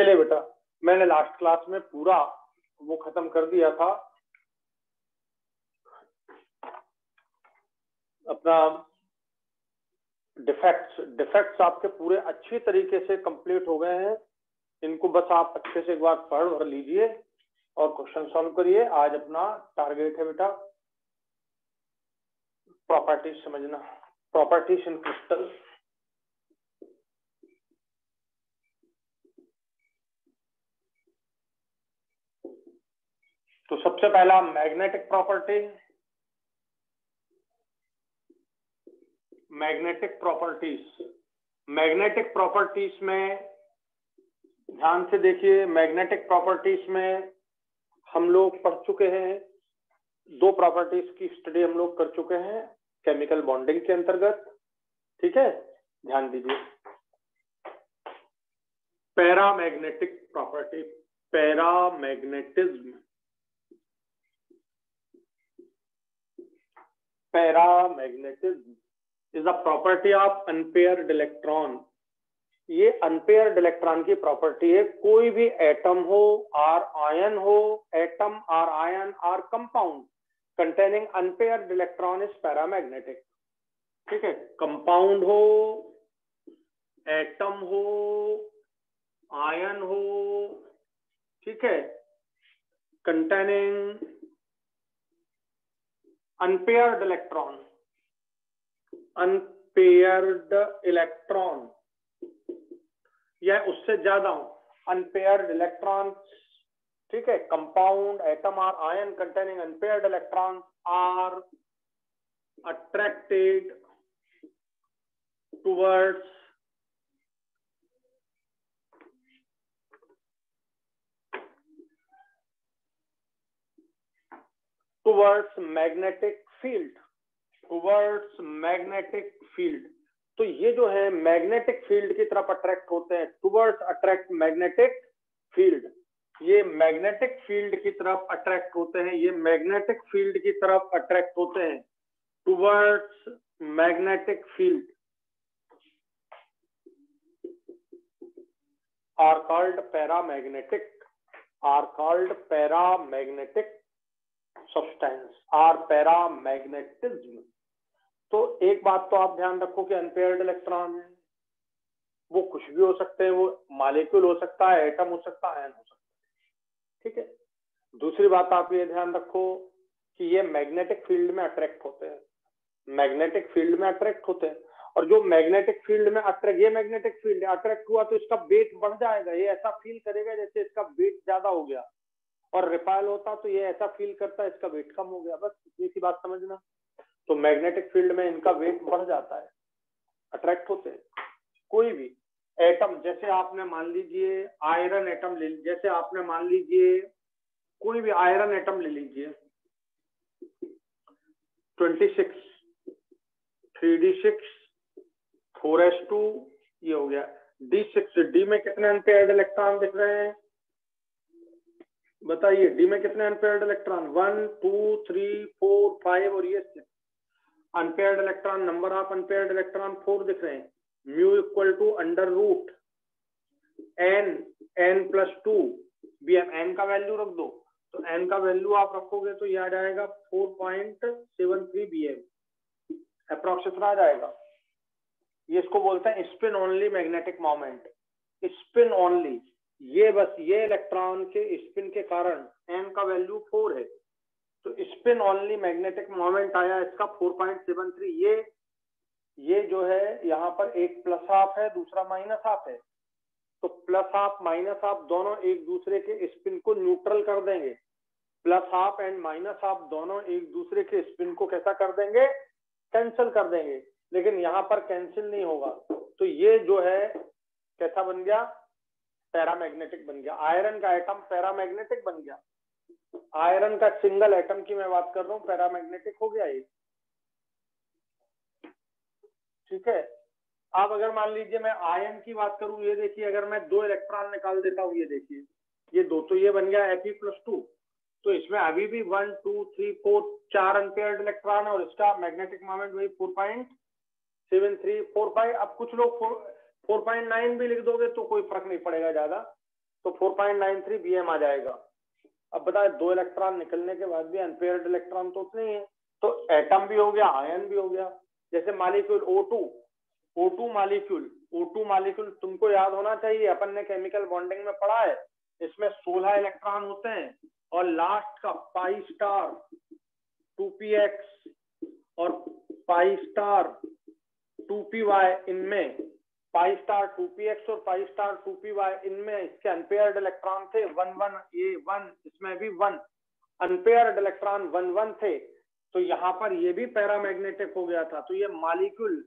चलिए बेटा, मैंने लास्ट क्लास में पूरा वो खत्म कर दिया था। अपना डिफेक्ट्स डिफेक्ट्स आपके पूरे अच्छी तरीके से कंप्लीट हो गए हैं। इनको बस आप अच्छे से एक बार पढ़ भर लीजिए और क्वेश्चन सॉल्व करिए। आज अपना टारगेट है बेटा। प्रॉपर्टीज़ समझना। प्रॉपर्टीज़ इन क्रिस्टल तो सबसे पहला magnetic property magnetic properties magnetic properties में, ध्यान से देखिए मैग्नेटिक प्रॉपर्टीज़ में हम लोग पढ़ चुके हैं, दो प्रॉपर्टीज़ की स्टडी हम लोग कर चुके हैं केमिकल बॉन्डिंग के अंतर्गत, ठीक है? ध्यान दीजिए। Paramagnetic property paramagnetism paramagnetism is the property of unpaired electron ये अनपेयर्ड इलेक्ट्रॉन की प्रॉपर्टी है। कोई भी एटम हो आर आयन हो atom or ion or compound containing unpaired electron is paramagnetic ठीक है? कंपाउंड हो एटम हो आयन हो, ठीक है? Containing unpaired electron unpaired electron या उससे ज़्यादा हो। अनपेयर्ड इलेक्ट्रॉन ठीक है? Compound atom or ion containing unpaired electron are attracted towards towards magnetic field towards magnetic field तो ये जो है मैग्नेटिक फ़ील्ड की तरफ़ अट्रैक्ट होते हैं टूवर्ड्स अट्रैक्ट मैग्नेटिक फ़ील्ड ये मैग्नेटिक फ़ील्ड की तरफ़ अट्रैक्ट होते हैं, ये मैग्नेटिक फ़ील्ड की तरफ़ अट्रैक्ट होते हैं towards magnetic field are called paramagnetic are called paramagnetic substance or paramagnetism तो एक बात तो आप ध्यान रखो कि अनपेयर्ड इलेक्ट्रॉन है। वो कुछ भी हो सकते हैं, वो मालिक्यूल हो सकता है एटम हो सकता है हो सकता है। ठीक है? दूसरी बात आप ये ध्यान रखो कि ये मैग्नेटिक फ़ील्ड में अट्रैक्ट होते हैं। मैग्नेटिक फ़ील्ड में अट्रैक्ट होते हैं। और जो मैग्नेटिक फ़ील्ड में अट्रैक्ट ये मैग्नेटिक फ़ील्ड अट्रैक्ट हुआ तो इसका वेट बढ़ जाएगा। ये ऐसा फील करेगा जैसे इसका वेट ज़्यादा हो गया। और रिपायल होता तो ये ऐसा फील करता इसका वेट कम हो गया। बस इतनी सी बात समझना। तो मैग्नेटिक फ़ील्ड में इनका वेट बढ़ जाता है। अट्रैक्ट होते हैं। कोई भी एटम जैसे आपने मान लीजिए आयरन एटम ले जैसे आपने मान लीजिए कोई भी आयरन एटम ले लीजिए। Twenty six three D six four S two ये हो गया। डी सिक्स डी में कितने अनपेयर्ड इलेक्ट्रॉन दिख रहे हैं। बताइए डी में कितने unpaired electron one two three four five और ये unpaired electron number of unpaired electron four दिख रहे हैं। Mu equal to under root N N plus two B M N का वैल्यू रख दो। तो एन का वैल्यू आप रखोगे तो यह आ जाएगा four point seven three B M approx आ जाएगा। ये इसको बोलते हैं spin only magnetic moment spin only ये बस ये इलेक्ट्रॉन के स्पिन के कारण एन का वैल्यू फोर है। तो स्पिन ओनली मैग्नेटिक मोमेंट आया, इसका 4.73 ये ये जो है, यहाँ पर एक प्लस हाफ़ है, दूसरा माइनस हाफ़ है। तो प्लस हाफ़ माइनस हाफ़ दोनों एक दूसरे के स्पिन को न्यूट्रल कर देंगे। Plus half and minus half दोनों एक दूसरे के स्पिन को कैसा कर देंगे? कैंसिल कर देंगे। लेकिन यहाँ पर कैंसिल नहीं होगा। तो ये जो है, कैसा बन गया? पैरामैग्नेटिक बन गया। आयरन का एटम पैरामैग्नेटिक बन गया। आयरन का सिंगल एटम की मैं बात कर रहा हूँ, पैरामैग्नेटिक हो गया ये। ठीक है? अब अगर मान लीजिए मैं आयन की बात करूँ, ये देखिए, अगर मैं दो इलेक्ट्रॉन निकाल देता हूँ, ये देखिए, ये दो तो ये बन गया एफ़ प्लस टू तो इसमें अभी भी वन टू थ्री फोर चार अनपेयर्ड इलेक्ट्रॉन है और इसका मैग्नेटिक मोमेंट वही four point seven three four five अब कुछ लोग फोर फोर पॉइंट नाइन भी लिख दोगे तो कोई फ़र्क नहीं पड़ेगा ज़्यादा। तो 4.93 बीएम आ जाएगा। अब बताए, दो इलेक्ट्रॉन निकलने के बाद भी अनपेयर्ड इलेक्ट्रॉन तो उतने ही है। तो एटम भी हो गया आयन भी हो गया। जैसे molecule O2 O2 molecule O2 molecule तुमको याद होना चाहिए, अपन ने केमिकल बॉन्डिंग में पढ़ा है, इसमें 16 इलेक्ट्रॉन होते हैं और लास्ट का pi star two P X और pi star two P Y इनमें pi star two P X और pi star two P Y इनमें इसके अनपेयर्ड इलेक्ट्रॉन थे वन वन ये वन इसमें भी one unpaired electron one one थे तो यहाँ पर ये भी पैरामैग्नेटिक हो गया था। तो ये मालिक्यूल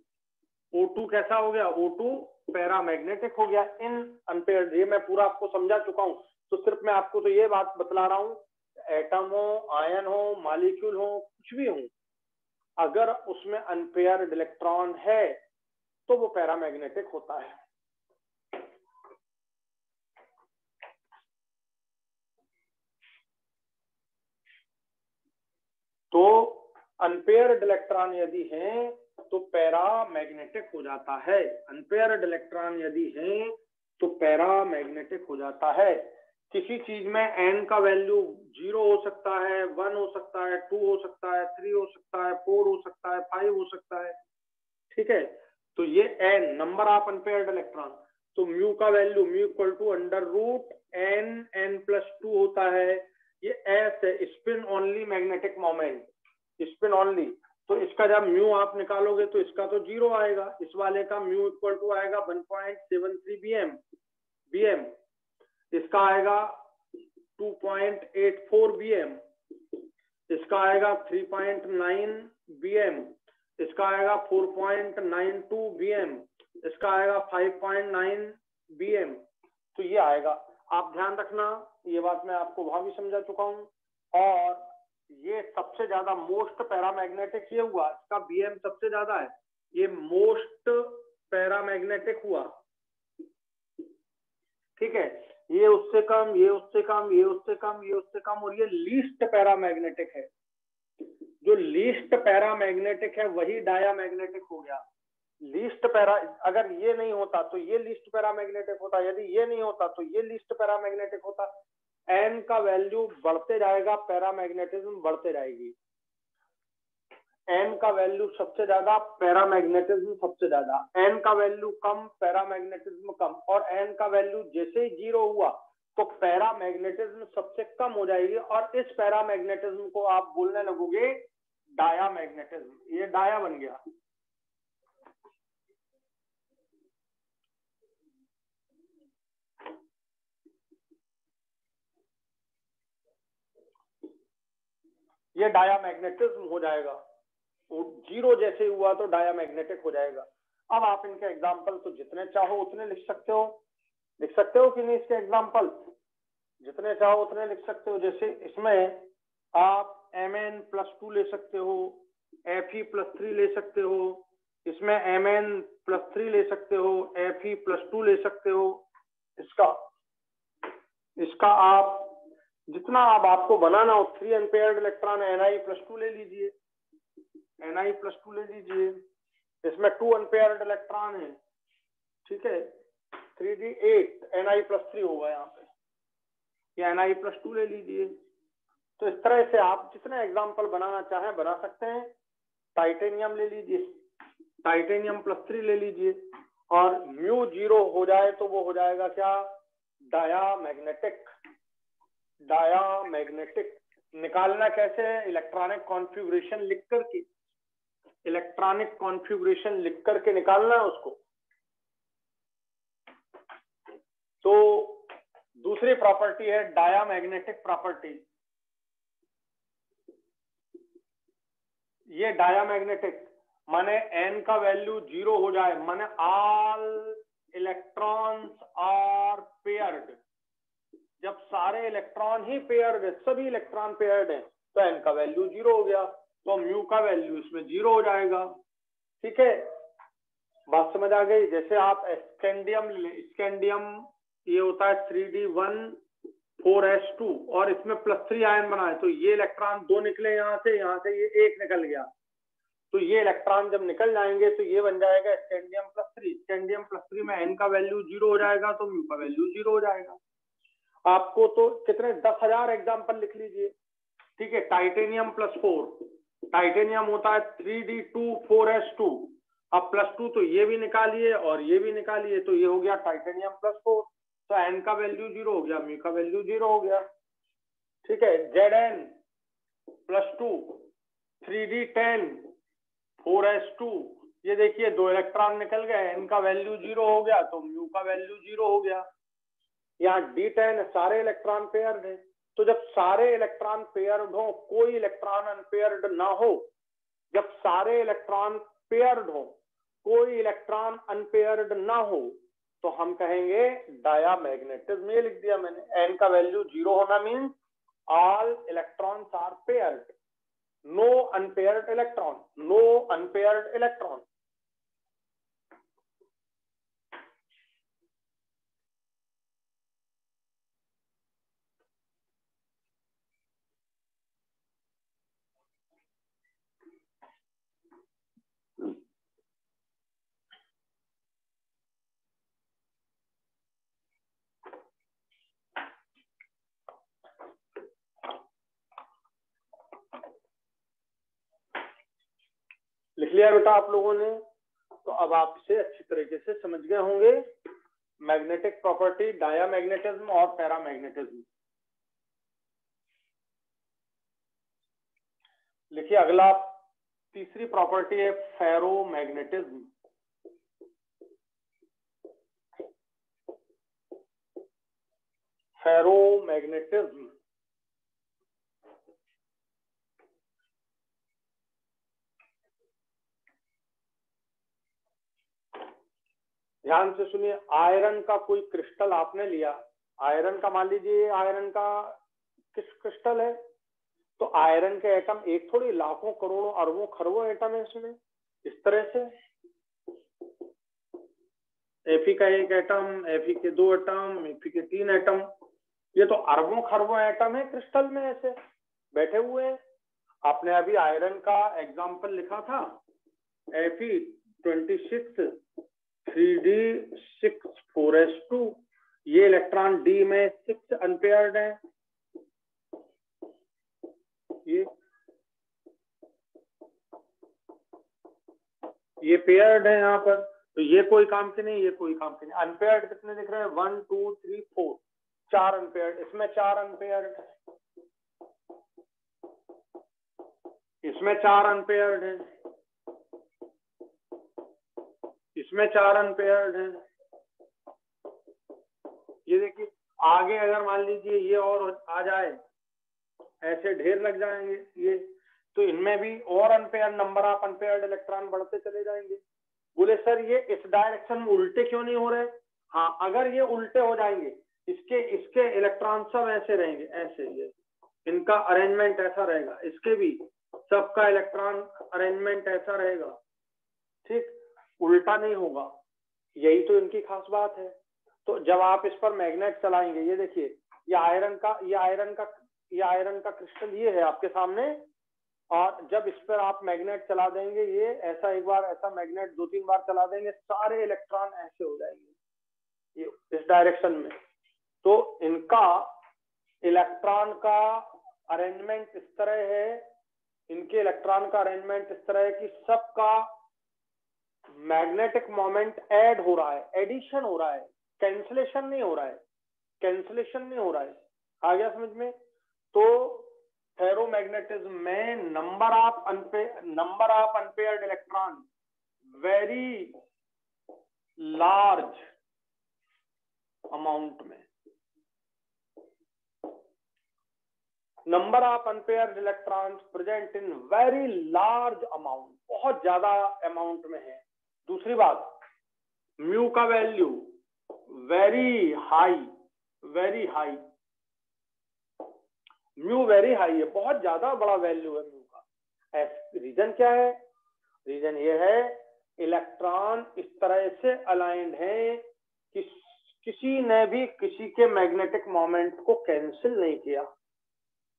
O2 कैसा हो गया? O2 पैरामैग्नेटिक हो गया इन अनपेयर्ड ये मैं पूरा आपको समझा चुका हूँ। तो सिर्फ़ मैं आपको तो ये बात बतला रहा हूँ एटम हो आयन हो मालिक्यूल हो, कुछ भी हो, अगर उसमें अनपेयर्ड इलेक्ट्रॉन है तो वो पैरामैग्नेटिक होता है। तो अनपेयर्ड इलेक्ट्रॉन यदि हैं तो पैरामैग्नेटिक हो जाता है। अनपेयर्ड इलेक्ट्रॉन यदि हैं तो पैरामैग्नेटिक हो जाता है। किसी चीज़ में एन का वैल्यू ज़ीरो हो सकता है वन हो सकता है टू हो सकता है थ्री हो सकता है फोर हो सकता है फाइव हो सकता है। ठीक है? तो ये N number of unpaired electron तो म्यू का value mu equal to under root N N plus two होता है। ये एस है spin only magnetic moment spin only तो इसका जब म्यू आप निकालोगे तो इसका तो ज़ीरो आएगा। इस वाले का म्यू इक्वल टू आएगा one point seven three B M B M इसका आएगा two point eight four B M इसका आएगा three point nine B M इसका आएगा 4.92 बीएम इसका आएगा 5.9 बीएम तो ये आएगा। आप ध्यान रखना, ये बात मैं आपको वहाँ भी समझा चुका हूँ। और ये सबसे ज़्यादा मोस्ट पैरामैग्नेटिक ये हुआ, इसका बीएम सबसे ज़्यादा है। ये मोस्ट पैरामैग्नेटिक हुआ। ठीक है? ये उससे कम, ये उससे कम, ये उससे कम, ये उससे कम, और ये लीस्ट पैरामैग्नेटिक है। जो लीस्ट पैरामैग्नेटिक है, वही डायामैग्नेटिक हो गया। लीस्ट पैरा अगर ये नहीं होता तो ये लीस्ट पैरामैग्नेटिक होता। यदि ये नहीं होता तो ये लीस्ट पैरामैग्नेटिक होता। एन का वैल्यू बढ़ते जाएगा पैरामैग्नेटिज्म बढ़ते जाएगी। एन का वैल्यू सबसे ज़्यादा पैरामैग्नेटिज्म सबसे ज़्यादा। एन का वैल्यू कम पैरामैग्नेटिज्म कम। और एन का वैल्यू जैसे ही ज़ीरो हुआ तो पैरामैग्नेटिज्म सबसे कम हो जाएगी। और इस पैरामैग्नेटिज्म को आप बोलने लगोगे डाया मैग्नेटिज्म ये डाया बन गया। ये डाया मैग्नेटिज्म हो जाएगा। ज़ीरो जैसे हुआ तो डाया मैग्नेटिक हो जाएगा। अब आप इनके एग्ज़ाम्पल तो जितने चाहो उतने लिख सकते हो। लिख सकते हो कि नहीं इसके एग्ज़ाम्पल? जितने चाहो उतने लिख सकते हो। जैसे इसमें आप एम एन प्लस टू ले सकते हो एफ़ ई प्लस थ्री ले सकते हो, इसमें एम एन प्लस थ्री ले सकते हो एफ़ ई प्लस टू ले सकते हो। इसका इसका आप, जितना आप आपको बनाना हो three unpaired electron N I plus two ले लीजिए। एन आई प्लस टू ले लीजिए। इसमें टू अनपेयर्ड इलेक्ट्रॉन है। ठीक है? Three D eight N I plus three होगा यहाँ पे। या एन आई प्लस टू ले लीजिए। तो इस तरह से आप जितने एग्ज़ाम्पल बनाना चाहें बना सकते हैं। टाइटेनियम ले लीजिए। टाइटेनियम प्लस थ्री ले लीजिए। और म्यू ज़ीरो हो जाए तो वो हो जाएगा क्या? डाया मैग्नेटिक डाया मैग्नेटिक निकालना कैसे है? इलेक्ट्रॉनिक कॉन्फ़िगरेशन लिख करके। इलेक्ट्रॉनिक कॉन्फ़िगरेशन लिख करके निकालना है उसको। तो दूसरी प्रॉपर्टी है डाया मैग्नेटिक प्रॉपर्टी ये डायामैग्नेटिक माने एन का वैल्यू ज़ीरो हो जाए, माने ऑल इलेक्ट्रॉन्स आर पेयर्ड जब सारे इलेक्ट्रॉन ही पेयर्ड है, सभी इलेक्ट्रॉन पेयर्ड है तो एन का वैल्यू ज़ीरो हो गया तो म्यू का वैल्यू इसमें ज़ीरो हो जाएगा। ठीक है? बात समझ आ गई? जैसे आप स्कैंडियम स्कैंडियम ये होता है three D one four S two और इसमें प्लस थ्री आयन बना है तो ये इलेक्ट्रॉन दो निकले यहाँ से यहाँ से ये एक निकल गया। तो ये इलेक्ट्रॉन जब निकल जाएँगे तो ये बन जाएगा scandium plus three scandium plus three में एन का वैल्यू ज़ीरो हो जाएगा तो म्यू का वैल्यू ज़ीरो हो जाएगा। आपको तो कितने, दस हज़ार एग्ज़ाम्पल लिख लीजिए। ठीक है टाइटेनियम प्लस फोर टाइटेनियम होता है three D two four S two. अब प्लस टू तो ये भी निकालिए और ये भी निकालिए तो ये हो गया टाइटेनियम प्लस फोर तो एन का वैल्यू ज़ीरो हो गया म्यू का वैल्यू ज़ीरो हो गया। ठीक है Z N plus two three D ten four S two ये देखिए दो इलेक्ट्रॉन निकल गए इनका वैल्यू ज़ीरो हो गया तो म्यू का वैल्यू ज़ीरो हो गया। यहाँ डी टेन सारे इलेक्ट्रॉन पेयर है तो जब सारे इलेक्ट्रॉन पेयर्ड हो, कोई इलेक्ट्रॉन अनपेयर्ड ना हो, जब सारे इलेक्ट्रॉन पेयर्ड हो, कोई इलेक्ट्रॉन अनपेयर्ड ना हो तो हम कहेंगे डाया मैग्नेटिज्म ये लिख दिया मैंने। एन का वैल्यू ज़ीरो होना means all electrons are paired no unpaired electron no unpaired electron लिया बेटा आप लोगों ने तो अब आप इसे अच्छी तरीके से समझ गए होंगे। मैग्नेटिक प्रॉपर्टी डाया मैग्नेटिज्म और पैरामैग्नेटिज्म लिखिए अगला तीसरी प्रॉपर्टी है फेरोमैग्नेटिज्म फेरोमैग्नेटिज्म ध्यान से सुनिए आयरन का कोई क्रिस्टल आपने लिया? आयरन का मान लीजिए आयरन का किस क्रिस्टल है? तो आयरन के एटम एक थोड़ी लाखों, करोड़ों, अरबों, खरबों एटम है इसमें। इस तरह से। एफी का एक एटम एफी के दो एटम एफी के तीन एटम ये तो अरबों, खरबों एटम है क्रिस्टल में ऐसे। बैठे हुए आपने अभी आयरन का एग्ज़ाम्पल लिखा था। F E twenty six three D six four S two ये इलेक्ट्रॉन डी में सिक्स अनपेयर्ड है। ये ये पेयर्ड है यहाँ पर। तो ये कोई काम के नहीं, ये कोई काम के नहीं। अनपेयर्ड कितने दिख रहे हैं? वन टू थ्री फोर चार अनपेयर्ड इसमें चार अनपेयर्ड इसमें चार अनपेयर्ड है। इसमें चार अनपेयर्ड है। ये देखिए, आगे अगर मान लीजिए ये और आ जाए, ऐसे ढेर लग जाएँगे ये तो इनमें भी और unpair number of unpaired electron बढ़ते चले जाएँगे। बोले, सर, ये इस डायरेक्शन में उल्टे क्यों नहीं हो रहे? हाँ अगर ये उल्टे हो जाएँगे, इसके इसके इलेक्ट्रॉन सब ऐसे रहेंगे, ऐसे ये, इनका अरेंजमेंट ऐसा रहेगा। इसके भी सबका इलेक्ट्रॉन अरेंजमेंट ऐसा रहेगा। ठीक? उल्टा नहीं होगा। यही तो इनकी खास बात है। तो जब आप इस पर मैग्नेट चलाएँगे, ये देखिए, ये आयरन का, ये आयरन का, ये आयरन का क्रिस्टल ये है आपके सामने, और जब इस पर आप मैग्नेट चला देंगे, ये ऐसा एक बार, ऐसा मैग्नेट दो तीन बार चला देंगे, सारे इलेक्ट्रॉन ऐसे हो जाएँगे, ये इस डायरेक्शन में। तो इनका इलेक्ट्रॉन का अरेंजमेंट इस तरह है, इनके इलेक्ट्रॉन का अरेंजमेंट इस तरह है कि सबका मैग्नेटिक मोमेंट ऐड हो रहा है एडिशन हो रहा है कैंसलेशन नहीं हो रहा है कैंसलेशन नहीं हो रहा है। आ गया समझ में? तो फेरोमैग्नेटिज्म में number of unpaired number of unpaired electron very large amount में। Number of unpaired electrons present in very large amount बहुत ज़्यादा अमाउंट में है। दूसरी बात म्यू का value very high very high mu very high है, बहुत ज़्यादा बड़ा वैल्यू है म्यू का। रीजन क्या है? रीजन ये है इलेक्ट्रॉन इस तरह से अलाइंड है कि किसी ने भी किसी के मैग्नेटिक मोमेंट को कैंसिल नहीं किया।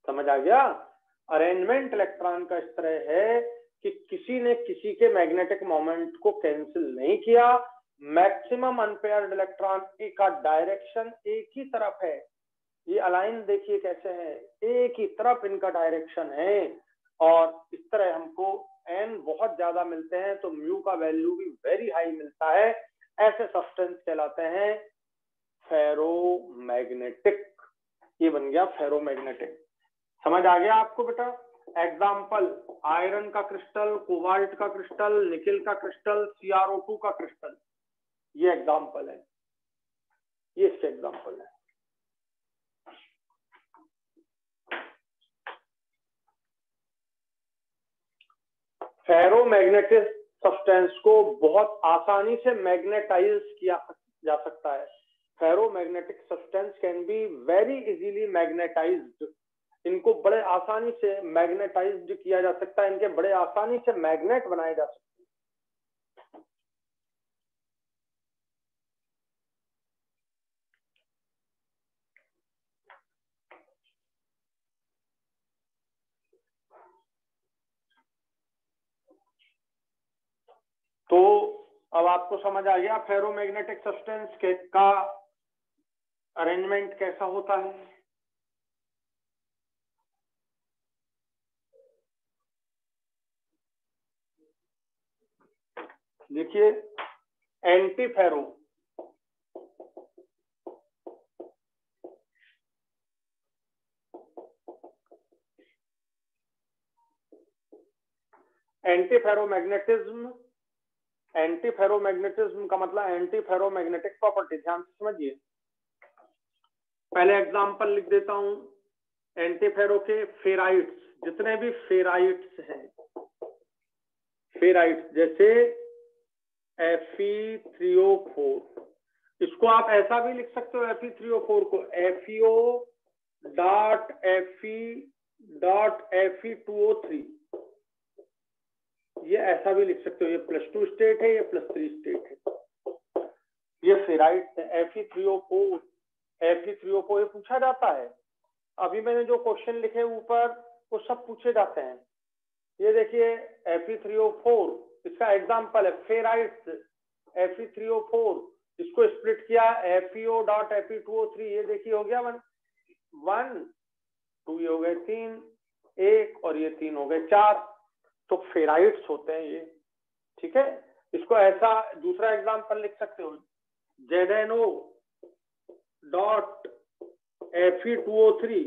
समझ आ गया? अरेंजमेंट इलेक्ट्रॉन का इस तरह है कि, किसी ने किसी के मैग्नेटिक मोमेंट को कैंसिल नहीं किया। मैक्सिमम अनपेयर्ड इलेक्ट्रॉन का डायरेक्शन एक ही तरफ़ है। ये अलाइन देखिए कैसे है। एक ही तरफ़ इनका डायरेक्शन है। और इस तरह हमको एन बहुत ज़्यादा मिलते हैं तो म्यू का वैल्यू भी वेरी हाई मिलता है। ऐसे सब्सटेंस कहलाते हैं फेरोमैग्नेटिक ये बन गया फेरोमैग्नेटिक समझ आ गया आपको बेटा? एग्ज़ाम्पल आयरन का क्रिस्टल कोबाल्ट का क्रिस्टल निकिल का crystal C R O two का क्रिस्टल ये एग्ज़ाम्पल है. ये इसके एग्ज़ाम्पल है. फेरोमैग्नेटिक सब्सटेंस को बहुत आसानी से मैग्नेटाइज किया जा सकता है. Ferromagnetic substance can be very easily magnetized इनको बड़े आसानी से मैग्नेटाइज्ड किया जा सकता है, इनके बड़े आसानी से मैग्नेट बनाए जा सकते हैं। तो अब आपको समझ आ गया फेरोमैग्नेटिक सब्सटेंस के का अरेंजमेंट कैसा होता है। देखिए anti ferro anti ferromagnetism anti ferromagnetism का मतलब एंटी फेरोमैग्नेटिक प्रॉपर्टी ध्यान से समझिए। पहले एग्जांपल लिख देता हूँ एंटी फेरो के फेराइट्स जितने भी फेराइट्स हैं फेराइट्स जैसे एफी थ्रीओ फोर इसको आप ऐसा भी लिख सकते हो एफी थ्री ओ फोर को F E O dot F E dot F E two O three ये ऐसा भी लिख सकते हो, ये प्लस टू स्टेट है, ये प्लस थ्री स्टेट है। ये फेराइट है F E three O four F E three O four ये पूछा जाता है। अभी मैंने जो क्वेश्चन लिखे ऊपर, वो सब पूछे जाते हैं। ये देखिए F E three O four इसका एग्ज़ाम्पल है फेराइट एफ़ इसको स्प्लिट किया F E O dot F two O three ये देखिए हो गया वन वन टू ये हो गए तीन, एक और ये तीन हो गए चार. तो फेराइट्स होते हैं ये, ठीक है? इसको ऐसा दूसरा एग्ज़ाम्पल लिख सकते हो. Z N O dot F two O three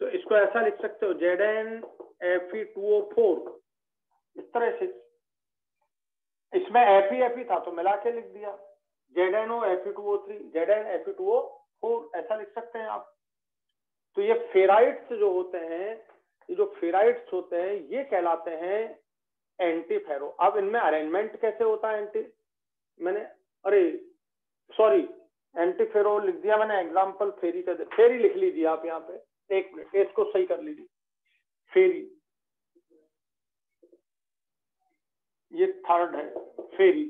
तो इसको ऐसा लिख सकते हो. Z N F two O four इस तरह से. इसमें एफ़ ई एफ़ था तो मिला के लिख दिया। Z N O F two O three Z N F two O four ऐसा लिख सकते हैं आप। तो ये फेराइट्स जो होते हैं, ये जो फेराइट्स होते हैं, ये कहलाते हैं एंटी फेरो अब इनमें अरेंजमेंट कैसे होता है एंटी मैंने, अरे सॉरी एंटी फेरो लिख दिया मैंने एग्ज़ाम्पल फेरी का फेरी लिख लीजिए आप यहाँ पे। एक मिनट इसको सही कर लीजिए। फेरी ये थर्ड है फेरी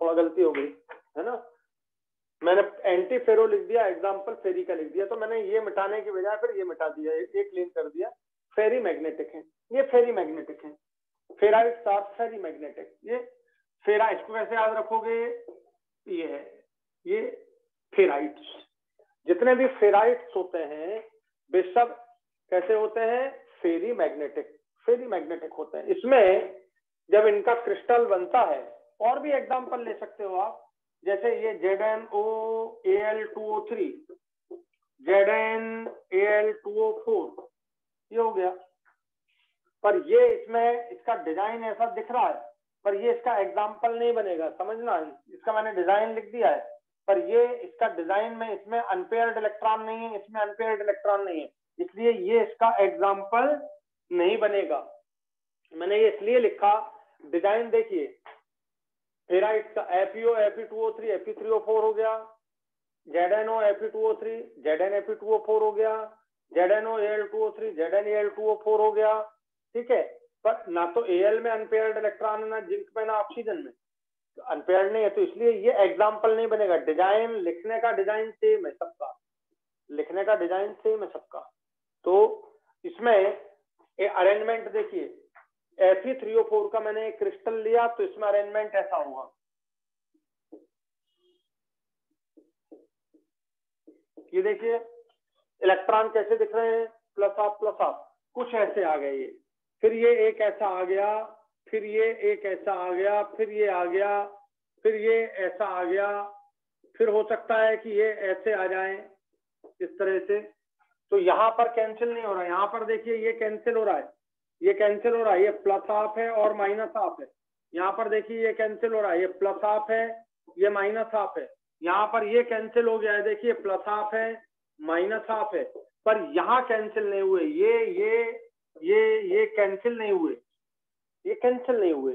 थोड़ा गलती हो गई, है ना? मैंने एंटी फेरो लिख दिया एग्ज़ाम्पल फेरी का लिख दिया तो मैंने ये मिटाने की बजाय फिर ये मिटा दिया, एक लेन कर दिया। फेरी मैग्नेटिक है, ये फेरी मैग्नेटिक है। फेराइट्स आर फेरी मैग्नेटिक ये फेरा इसको कैसे याद रखोगे? ये है, ये फेराइट्स जितने भी फेराइट्स होते हैं वे सब कैसे होते हैं? फेरी मैग्नेटिक फेरी मैग्नेटिक होते हैं। इसमें जब इनका क्रिस्टल बनता है, और भी एग्जांपल ले सकते हो आप। जैसे ये Z N O L two O three Z N L two O four ये हो गया। पर ये इसमें, इसका डिज़ाइन ऐसा दिख रहा है, पर ये इसका एग्ज़ाम्पल नहीं बनेगा, समझना इसका मैंने डिज़ाइन लिख दिया है, पर ये इसका डिज़ाइन में इसमें अनपेयर्ड इलेक्ट्रॉन नहीं है, इसमें अनपेयर्ड इलेक्ट्रॉन नहीं है। इसलिए ये इसका एग्ज़ाम्पल नहीं बनेगा। मैंने ये इसलिए लिखा डिज़ाइन देखिए फेराइट का F E O F E two O three F E three O four हो गया Z N O F E two O three Z N F E two O four हो गया Z N O L two O three Z N L two O four हो गया, ठीक है? पर ना तो एल में अनपेयर्ड इलेक्ट्रॉन है, ना जिंक में, ना ऑक्सीजन में। तो अनपेयर्ड नहीं है तो इसलिए ये एग्ज़ाम्पल नहीं बनेगा। डिज़ाइन लिखने का डिज़ाइन सेम है सबका। लिखने का डिज़ाइन सेम है सबका। तो इसमें अरेंजमेंट देखिए। एफ़ थ्री ओ फोर का मैंने एक क्रिस्टल लिया तो इसमें अरेंजमेंट ऐसा होगा ये देखिए इलेक्ट्रॉन कैसे दिख रहे हैं? प्लस ऑफ़ प्लस ऑफ़ कुछ ऐसे आ गए ये। फिर ये एक ऐसा आ गया, फिर ये एक ऐसा आ गया, फिर ये आ गया, फिर ये ऐसा आ गया। फिर हो सकता है कि ये ऐसे आ जाए इस तरह से। तो यहाँ पर कैंसिल नहीं हो रहा। है यहाँ पर देखिए, ये कैंसिल हो रहा है। ये कैंसिल हो रहा है, ये प्लस हाफ़ है और माइनस हाफ़ है। यहाँ पर देखिए ये कैंसिल हो रहा है, ये प्लस हाफ़ है, ये माइनस हाफ़ है। यहाँ पर ये कैंसिल हो गया है, देखिए प्लस हाफ़ है माइनस हाफ़ है। पर यहाँ कैंसिल नहीं हुए, ये ये ये ये कैंसिल नहीं हुए। ये कैंसिल नहीं हुए।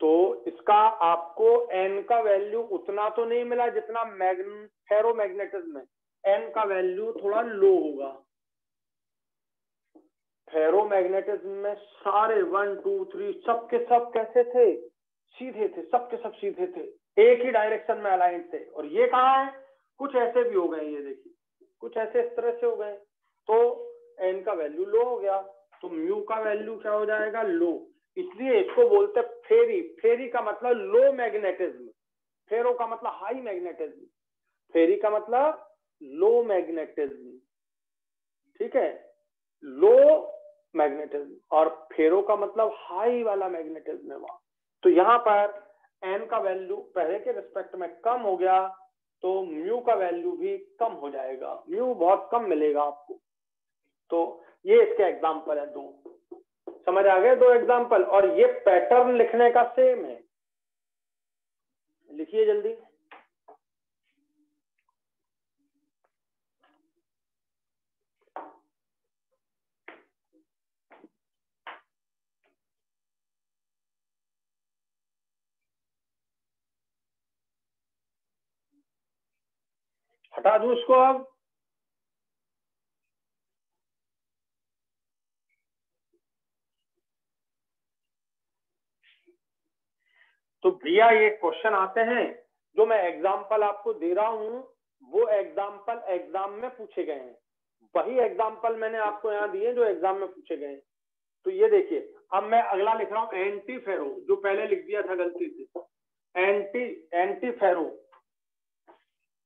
तो इसका आपको एन का वैल्यू उतना तो नहीं मिला जितना मैग्न फेरोमैग्नेटिज्म में एन का वैल्यू थोड़ा लो होगा। फेरोमैग्नेटिज्म में सारे वन, टू, थ्री सब के सब कैसे थे? सीधे थे सब के सब सीधे थे। एक ही डायरेक्शन में अलाइन थे। और ये कहा है? कुछ ऐसे भी हो गए ये देखिए। कुछ ऐसे इस तरह से हो गए। तो एन का वैल्यू लो हो गया। तो म्यू का वैल्यू क्या हो जाएगा? लो इसलिए इसको बोलते फेरी। फेरी का मतलब लो मैग्नेटिज्म फेरो का मतलब हाई मैग्नेटिज्म फेरी का मतलब लो मैग्नेटिज्म ठीक है? लो मैग्नेटिज्म और फेरो का मतलब हाई वाला मैग्नेटिज्म है वहाँ। तो यहाँ पर एन का वैल्यू पहले के रिस्पेक्ट में कम हो गया तो म्यू का वैल्यू भी कम हो जाएगा। म्यू बहुत कम मिलेगा आपको। तो ये इसके एग्ज़ाम्पल है दो। समझ आ गए दो एग्ज़ाम्पल और ये पैटर्न लिखने का सेम है। लिखिए जल्दी। हटा दू उसको अब? तो भैया, ये क्वेश्चन आते हैं। जो मैं एग्ज़ाम्पल आपको दे रहा हूँ, वो एग्ज़ाम्पल एग्ज़ाम में पूछे गए हैं। वही एग्ज़ाम्पल मैंने आपको यहाँ दिए जो एग्ज़ाम में पूछे गए हैं। तो ये देखिए, अब मैं अगला लिख रहा हूँ एंटी फेरो जो पहले लिख दिया था गलती से। Anti anti ferro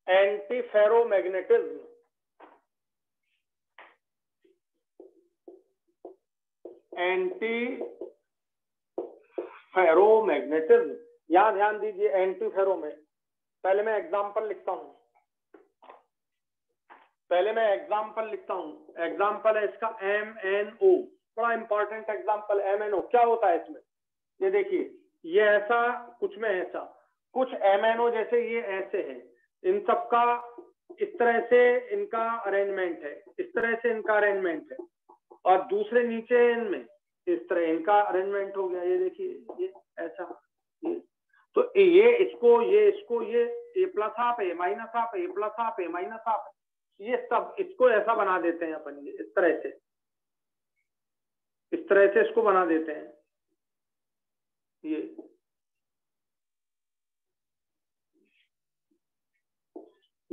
antiferromagnetism antiferromagnetism यहाँ ध्यान दीजिए एंटी फेरो में पहले मैं एग्जांपल लिखता हूँ। पहले मैं एग्जांपल लिखता हूँ। एग्जांपल है इसका एम एन ओ बड़ा important example M N O क्या होता है इसमें? ये देखिए, ये ऐसा कुछ में ऐसा। कुछ एम एन ओ जैसे, ये ऐसे है। इन सबका इस तरह से इनका अरेंजमेंट है, इस तरह से इनका अरेंजमेंट है। और दूसरे नीचे इनमें इस तरह इनका अरेंजमेंट हो गया, ये देखिए, ये ऐसा, ये। तो ये इसको ये इसको, ये ए प्लस हाफ़ है माइनस हाफ़ है प्लस हाफ़ है माइनस है। ये सब, इसको ऐसा बना देते हैं अपन ये इस तरह से। इस तरह से इसको बना देते हैं। ये।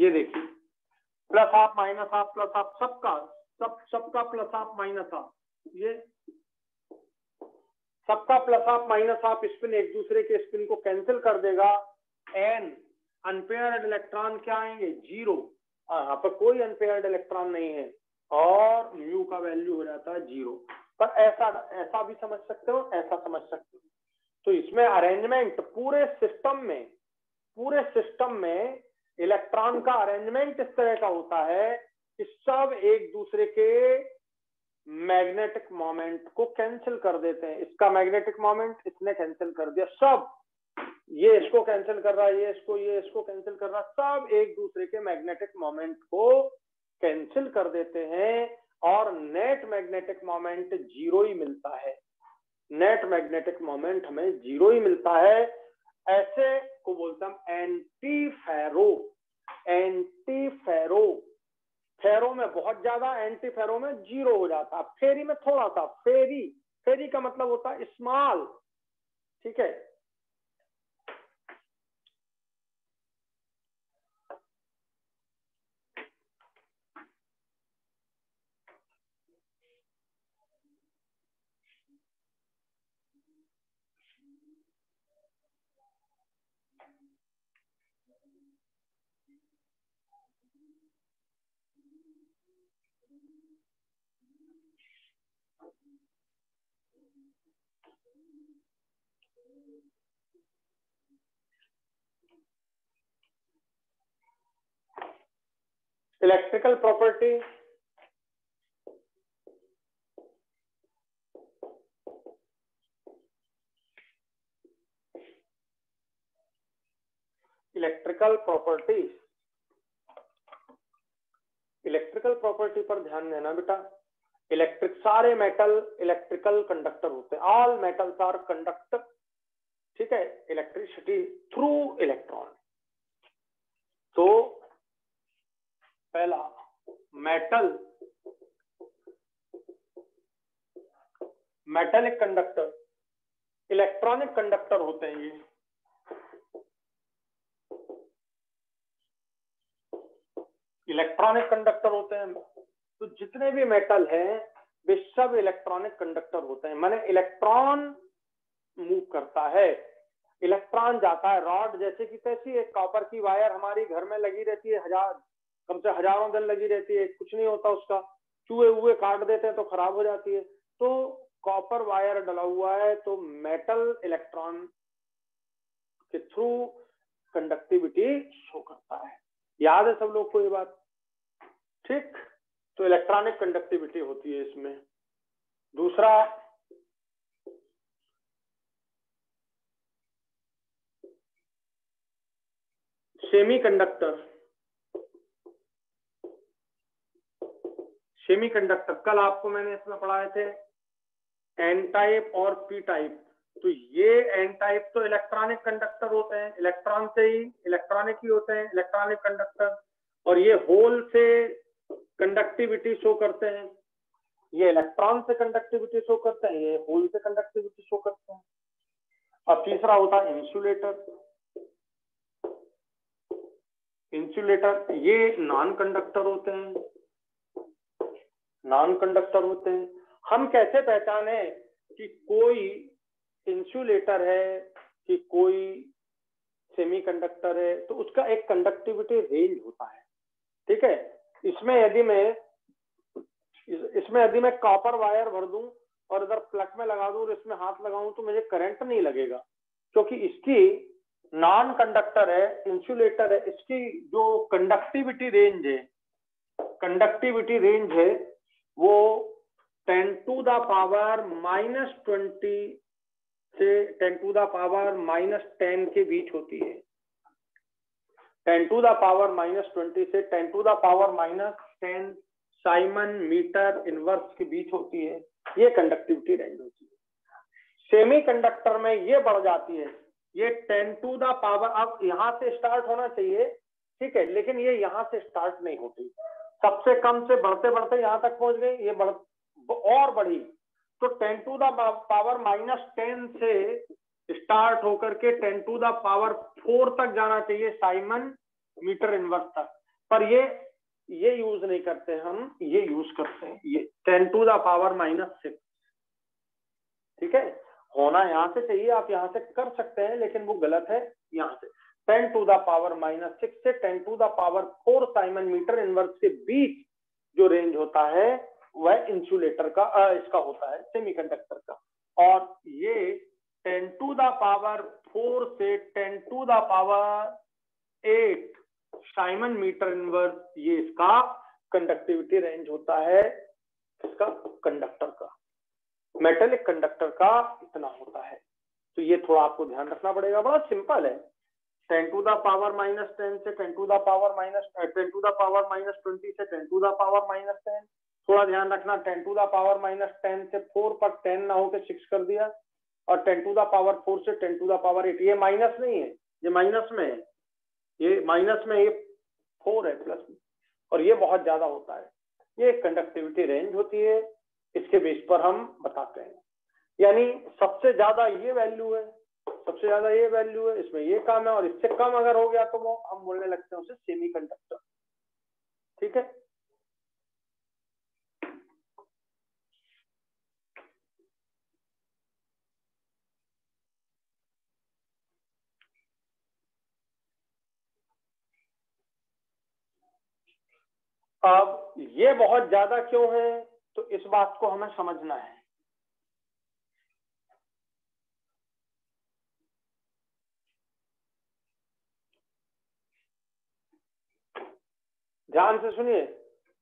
ये देखिए प्लस आप माइनस आप प्लस आप सबका, सब, सबका प्लस आप माइनस आप ये सबका प्लस आप माइनस आप स्पिन एक दूसरे के स्पिन को कैंसिल कर देगा। एन अनपेयर्ड इलेक्ट्रॉन क्या आएँगे? ज़ीरो यहाँ पर कोई अनपेयर्ड इलेक्ट्रॉन नहीं है और म्यू का वैल्यू हो जाता है ज़ीरो पर ऐसा ऐसा भी समझ सकते हो, ऐसा समझ सकते हो। तो इसमें अरेंजमेंट पूरे सिस्टम में, पूरे सिस्टम में इलेक्ट्रॉन का अरेंजमेंट इस तरह का होता है कि सब एक दूसरे के मैग्नेटिक मोमेंट को कैंसिल कर देते हैं। इसका मैग्नेटिक मोमेंट इसने कैंसिल कर दिया। सब, ये इसको कैंसिल कर रहा है, ये इसको ये इसको कैंसिल कर रहा सब एक दूसरे के मैग्नेटिक मोमेंट को कैंसिल कर देते हैं और नेट मैग्नेटिक मोमेंट ज़ीरो ही मिलता है। नेट मैग्नेटिक मोमेंट हमें ज़ीरो ही मिलता है। ऐसे को बोलते हम एंटी फेरो एंटी फेरो फेरो में बहुत ज़्यादा एंटी फेरो में ज़ीरो हो जाता। फेरी में थोड़ा सा, फेरी। फेरी का मतलब होता है स्मॉल ठीक है? electrical property. Electrical properties. Electrical property पर ध्यान देना बेटा। इलेक्ट्रिक, सारे मेटल इलेक्ट्रिकल कंडक्टर होते हैं। ऑल मेटल्स आर कंडक्ट ठीक है? इलेक्ट्रिसिटी थ्रू इलेक्ट्रॉन तो पहला metal metallic conductor electronic conductor होते हैं ये। इलेक्ट्रॉनिक कंडक्टर होते हैं। तो जितने भी मेटल हैं, वे सब इलेक्ट्रॉनिक कंडक्टर होते हैं। मैंने इलेक्ट्रॉन मूव करता है। इलेक्ट्रॉन जाता है रॉड, जैसे कि कैसी एक कॉपर की वायर हमारी घर में लगी रहती है। हज़ार, कम से हज़ारों दिन लगी रहती है। कुछ नहीं होता उसका। चूहे हुए काट देते हैं तो खराब हो जाती है। तो कॉपर वायर डला हुआ है तो मेटल इलेक्ट्रॉन के थ्रू कंडक्टिविटी शो करता है। याद है सब लोग को ये बात? ठीक? तो इलेक्ट्रॉनिक कंडक्टिविटी होती है इसमें। दूसरा सेमी कंडक्टर सेमी कंडक्टर कल आपको मैंने इसमें पढ़ाए थे एन टाइप और पी टाइप तो ये एन टाइप तो इलेक्ट्रॉनिक कंडक्टर होते हैं। इलेक्ट्रॉन से ही इलेक्ट्रॉनिक ही होते हैं इलेक्ट्रॉनिक कंडक्टर और ये होल से कंडक्टिविटी शो करते हैं। ये इलेक्ट्रॉन से कंडक्टिविटी शो करते हैं, ये होल से कंडक्टिविटी शो करते हैं। और तीसरा होता है इंसुलेटर इंसुलेटर ये नॉन कंडक्टर होते हैं। नॉन कंडक्टर होते हैं। हम कैसे पहचाने कि कोई इंसुलेटर है कि कोई सेमीकंडक्टर है? तो उसका एक कंडक्टिविटी रेंज होता है। ठीक है? इसमें यदि मैं, इसमें यदि मैं कॉपर वायर भर दूँ और इधर प्लग में लगा दूँ और इसमें हाथ लगाऊँ तो मुझे करंट नहीं लगेगा। क्योंकि इसकी नॉन कंडक्टर है इंसुलेटर है, इसकी जो कंडक्टिविटी रेंज है कंडक्टिविटी रेंज है, वो ten to the power minus twenty से ten to the power minus ten के बीच होती है। Ten to the power minus twenty से ten to the power minus ten siemens metre inverse के बीच होती है, ये कंडक्टिविटी रेंज होती है। सेमी कंडक्टर में ये बढ़ जाती है, ये टेन टू द पावर, अब यहाँ से स्टार्ट होना चाहिए, ठीक है, लेकिन ये यहाँ से स्टार्ट नहीं होती। सबसे कम से बढ़ते बढ़ते यहाँ तक पहुँच गई, ये बढ़, और बढ़ी। तो ten to the power minus ten से स्टार्ट होकर के ten to the power four तक जाना चाहिए साइमन मीटर इनवर्स तक। पर ये ये यूज़ नहीं करते हम ये यूज़ करते हैं। ये ten to the power minus six ठीक है? होना यहाँ से चाहिए आप यहाँ से कर सकते हैं लेकिन वो गलत है यहाँ से। Ten to the power minus six से ten to the power four siemens metre inverse के बीच जो रेंज होता है वह इंसुलेटर का आ, इसका होता है सेमीकंडक्टर का। और ये ten to the power four से ten to the power eight siemens metre inverse ये इसका कंडक्टिविटी रेंज होता है, इसका कंडक्टर का। मेटेलिक कंडक्टर का इतना होता है। तो ये थोड़ा आपको ध्यान रखना पड़ेगा, बड़ा सिंपल है। Ten to the power minus ten से ten to the power minus ten to the power minus twenty से ten to the power minus ten थोड़ा ध्यान रखना ten to the power minus ten से फोर पर ten ना होकर six कर दिया। और ten to the power four से ten to the power eight, ये माइनस नहीं है, ये माइनस में है। ये माइनस में ये फोर है प्लस। में और ये बहुत ज़्यादा होता है। ये कंडक्टिविटी रेंज होती है। इसके बेस पर हम बताते हैं। यानी सबसे ज़्यादा ये वैल्यू है, सबसे ज़्यादा ये वैल्यू है, इसमें ये काम है, और इससे कम अगर हो गया तो वो हम बोलने लगते हैं उसे सेमी कंडक्टर ठीक है? अब ये बहुत ज़्यादा क्यों है? तो इस बात को हमें समझना है। ध्यान से सुनिए,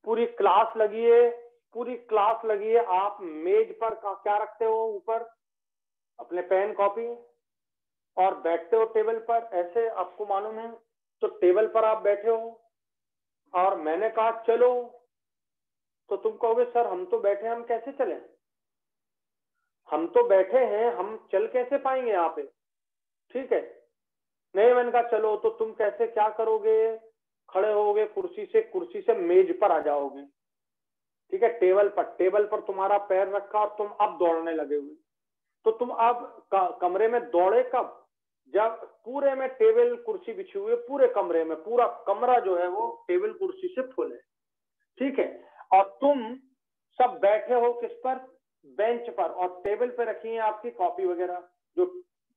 पूरी क्लास लगी है, पूरी क्लास लगी है। आप मेज पर क्या रखते हो ऊपर? अपने पेन कॉपी? और बैठते हो टेबल पर? ऐसे आपको मालूम है? तो टेबल पर आप बैठे हो। और मैंने कहा, चलो। तो तुम कहोगे, सर, हम तो बैठे हम कैसे चले? हम तो बैठे हैं, हम चल कैसे पाएँगे यहाँ पे? ठीक है। नहीं, मैंने कहा, चलो तो तुम कैसे, क्या करोगे? खड़े होगे कुर्सी से कुर्सी से मेज पर आ जाओगे। ठीक है, टेबल पर टेबल पर तुम्हारा पैर रखा और तुम अब दौड़ने लगे हुए। तो तुम अब कमरे में दौड़े कब? जब पूरे में टेबल कुर्सी बिछी हुई है, पूरे कमरे में, पूरा कमरा जो है वो टेबल कुर्सी से फुल है। ठीक है? और तुम सब बैठे हो किस पर? बेंच पर। और टेबल पे रखी है आपकी कॉपी वगैरह, जो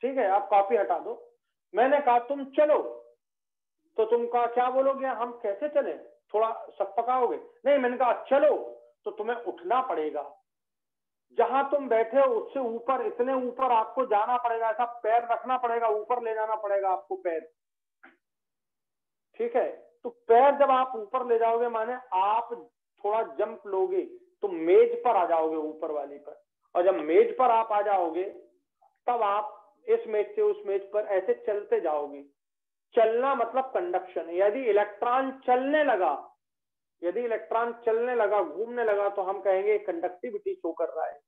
ठीक है, आप कॉपी हटा दो। मैंने कहा, तुम चलो। तो तुम कहा, क्या बोलोगे? हम कैसे चले? थोड़ा सक पकाओगे? नहीं, मैंने कहा, चलो। तो तुम्हें उठना पड़ेगा। जहाँ तुम बैठे हो, उससे ऊपर, इतने ऊपर आपको जाना पड़ेगा, ऐसा पैर रखना पड़ेगा, ऊपर ले जाना पड़ेगा आपको पैर। ठीक है? तो पैर जब आप ऊपर ले जाओगे, माने आप थोड़ा जंप लोगे तो मेज पर आ जाओगे ऊपर वाली पर। और जब मेज पर आप आ जाओगे, तब आप इस मेज से उस मेज पर ऐसे चलते जाओगे। चलना मतलब कंडक्शन यदि इलेक्ट्रॉन चलने लगा यदि इलेक्ट्रॉन चलने लगा, घूमने लगा तो हम कहेंगे कंडक्टिविटी शो कर रहा है।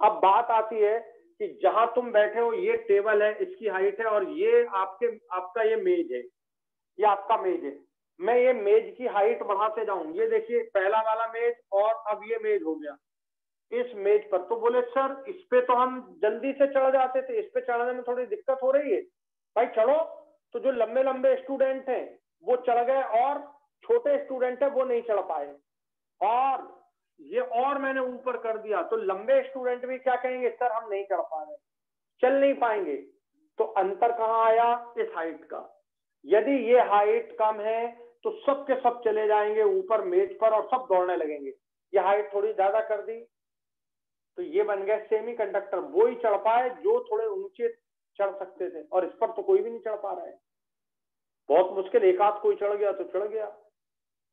अब बात आती है कि जहाँ तुम बैठे हो, ये टेबल है, इसकी हाइट है, और ये आपके, आपका ये मेज है। ये आपका मेज है। मैं ये मेज की हाइट बढ़ाते जाऊँ। ये देखिए, पहला वाला मेज और अब ये मेज हो गया। इस मेज पर तो बोले, सर, इस पे तो हम जल्दी से चढ़ जाते थे। इस पे चढ़ने में थोड़ी दिक्कत हो रही है। भाई चढ़ो। तो जो लंबे लंबे स्टूडेंट हैं, वो चढ़ गए और छोटे स्टूडेंट है, वो नहीं चढ़ पाए। और ये और मैंने ऊपर कर दिया तो लंबे स्टूडेंट भी क्या कहेंगे, सर, हम नहीं चढ़ पा रहे चल नहीं पाएँगे। तो अंतर कहाँ आया? इस हाइट का। यदि ये हाइट कम है तो सब के सब चले जाएँगे ऊपर मेज पर और सब दौड़ने लगेंगे। ये हाइट थोड़ी ज़्यादा कर दी। तो ये बन गया सेमी कंडक्टर वो ही चढ़ पाए जो थोड़े ऊँचे चढ़ सकते थे, और इस पर तो कोई भी नहीं चढ़ पा रहा है। बहुत मुश्किल, एक आध कोई चढ़ गया तो चढ़ गया।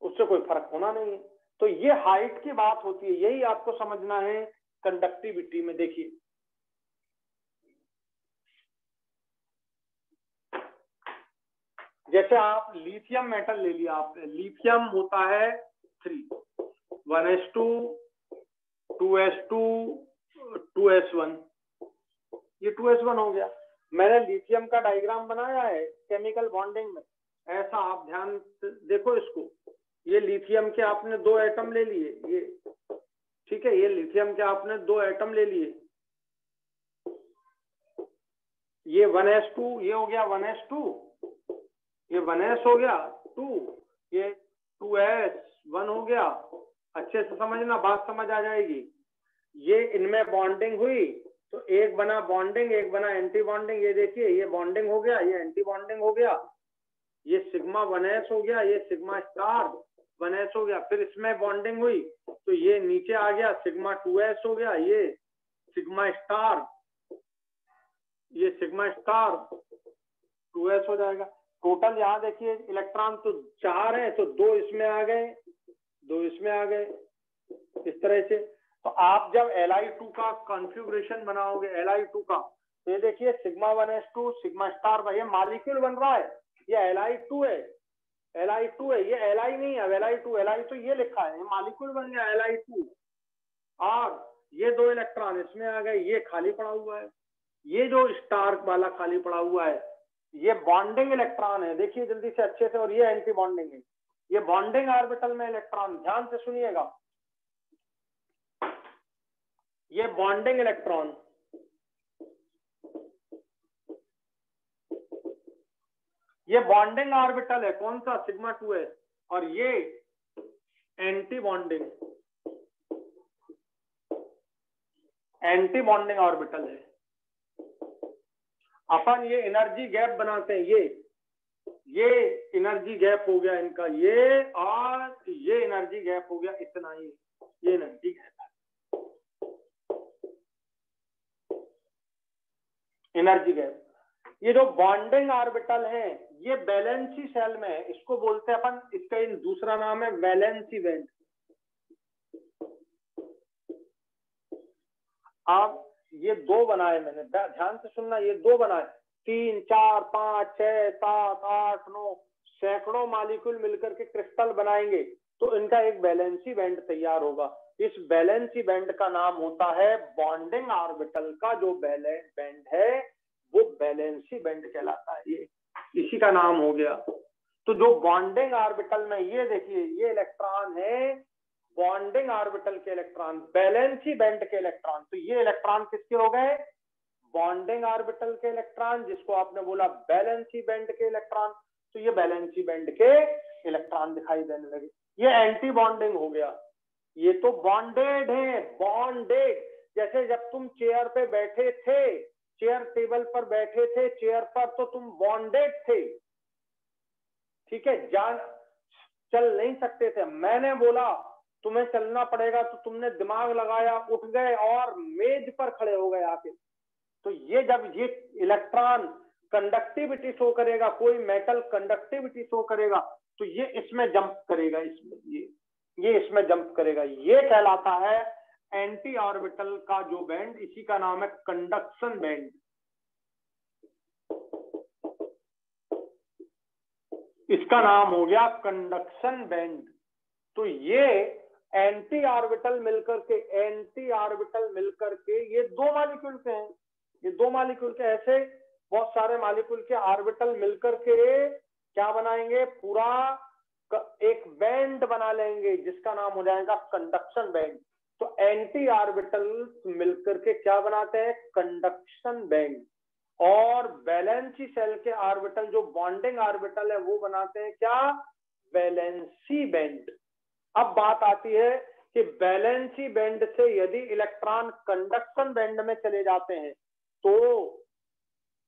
उससे कोई फ़र्क होना नहीं। है तो ये हाइट की बात होती है, यही आपको समझना है कंडक्टिविटी में देखिए। जैसे आप लिथियम मेटल ले लिया आपने लिथियम होता है three one S two two S two two S one ये टू एस वन हो गया। मैंने लिथियम का डायग्राम बनाया है केमिकल बॉन्डिंग में। ऐसा आप ध्यान देखो इसको। ये लिथियम के आपने दो एटम ले लिए, ये, ठीक है, ये लिथियम के आपने दो एटम ले लिए। ये वन एस टू ये हो गया वन एस टू ये वन एस हो गया टू ये टू एस वन हो गया। अच्छे से समझना, बात समझ आ जाएगी। ये इनमें बॉन्डिंग हुई तो एक बना बॉन्डिंग एक बना एंटी बॉन्डिंग ये देखिए, ये बॉन्डिंग हो गया, ये एंटी बॉन्डिंग हो गया। ये सिग्मा वन एस हो गया, ये सिग्मा स्टार वन एस हो गया। फिर इसमें बॉन्डिंग हुई तो ये नीचे आ गया सिग्मा टू एस हो गया, ये सिग्मा स्टार ये सिग्मा स्टार टू एस हो जाएगा। टोटल यहाँ देखिए इलेक्ट्रॉन तो चार है तो दो इसमें आ गए, दो इसमें आ गए, इस तरह से। तो आप जब एल आई टू का कॉन्फ़िगरेशन बनाओगे एल आई टू का तो ये देखिए sigma one S two sigma star ये मालिक्यूल बन रहा है, ये एल आई टू है। एल आई टू है, ये एल आई नहीं है L I two L I तो ये लिखा है मालिक्यूल बन गया एल आई टू और ये दो इलेक्ट्रॉन इसमें आ गए, ये खाली पड़ा हुआ है। ये जो स्टार वाला खाली पड़ा हुआ है, ये बॉन्डिंग इलेक्ट्रॉन है, देखिए जल्दी से अच्छे से, और ये एंटी बॉन्डिंग है। ये बॉन्डिंग ऑर्बिटल में इलेक्ट्रॉन ध्यान से सुनिएगा। ये बॉन्डिंग इलेक्ट्रॉन ये बॉन्डिंग ऑर्बिटल है, कौन सा सिग्मा टू है? और ये anti bonding anti bonding orbital है। अपन ये एनर्जी गैप बनाते हैं, ये ये एनर्जी गैप हो गया इनका, ये और ये एनर्जी गैप हो गया, इतना ही, ये एनर्जी गैप एनर्जी गैप ये जो बॉन्डिंग ऑर्बिटल है, ये बैलेंसी सेल में है। इसको बोलते हैं अपन, इसका इन दूसरा नाम है वैलेंसी बैंड आप ये दो बनाए मैंने ध्यान से सुनना, ये दो बनाए। तीन, चार, पाँच, छह, सात, आठ, नौ, सैकड़ों मालिक्यूल मिलकर के क्रिस्टल बनाएँगे तो इनका एक बैलेंसी बैंड तैयार होगा। इस बैलेंसी बैंड का नाम होता है बॉन्डिंग ऑर्बिटल का, जो बैलेंस बैंड है। वो बैलेंसी बैंड कहलाता है, ये इसी का नाम हो गया। तो जो बॉन्डिंग ऑर्बिटल में ये देखिए, ये इलेक्ट्रॉन है बॉन्डिंग ऑर्बिटल के इलेक्ट्रॉन बैलेंसी बैंड के इलेक्ट्रॉन तो ये इलेक्ट्रॉन किसके हो गए? बॉन्डिंग ऑर्बिटल के इलेक्ट्रॉन जिसको आपने बोला बैलेंसी बैंड के इलेक्ट्रॉन तो ये बैलेंसी बैंड के इलेक्ट्रॉन दिखाई देने लगे। ये एंटी बॉन्डिंग हो गया। ये तो बॉन्डेड है बॉन्डेड जैसे जब तुम चेयर पे बैठे थे चेयर टेबल पर बैठे थे, चेयर पर तो तुम बॉन्डेड थे। ठीक है, जान, चल नहीं सकते थे। मैंने बोला, तुम्हें चलना पड़ेगा। तो तुमने दिमाग लगाया, उठ गए और मेज पर खड़े हो गए आके। तो ये जब ये इलेक्ट्रॉन कंडक्टिविटी शो करेगा, कोई मेटल कंडक्टिविटी शो करेगा तो ये इसमें जंप करेगा इसमें ये ये इसमें जंप करेगा। ये कहलाता है एंटी ऑर्बिटल का जो बैंड, इसी का नाम है कंडक्शन बैंड। इसका नाम हो गया कंडक्शन बैंड। तो ये एंटी ऑर्बिटल मिलकर के एंटी ऑर्बिटल मिलकर के, ये दो मालिक्यूल के हैं। ये दो मालिक्यूल के ऐसे बहुत सारे मालिक्यूल के ऑर्बिटल मिलकर के क्या बनाएँगे? पूरा एक बैंड बना लेंगे, जिसका नाम हो जाएगा कंडक्शन बैंड। तो एंटी ऑर्बिटल मिलकर के क्या बनाते हैं? कंडक्शन बैंड और बैलेंसी सेल के ऑर्बिटल जो बॉन्डिंग ऑर्बिटल है, वो बनाते हैं क्या? बैलेंसी बैंड अब बात आती है कि बैलेंसी बैंड से यदि इलेक्ट्रॉन कंडक्शन बैंड में चले जाते हैं तो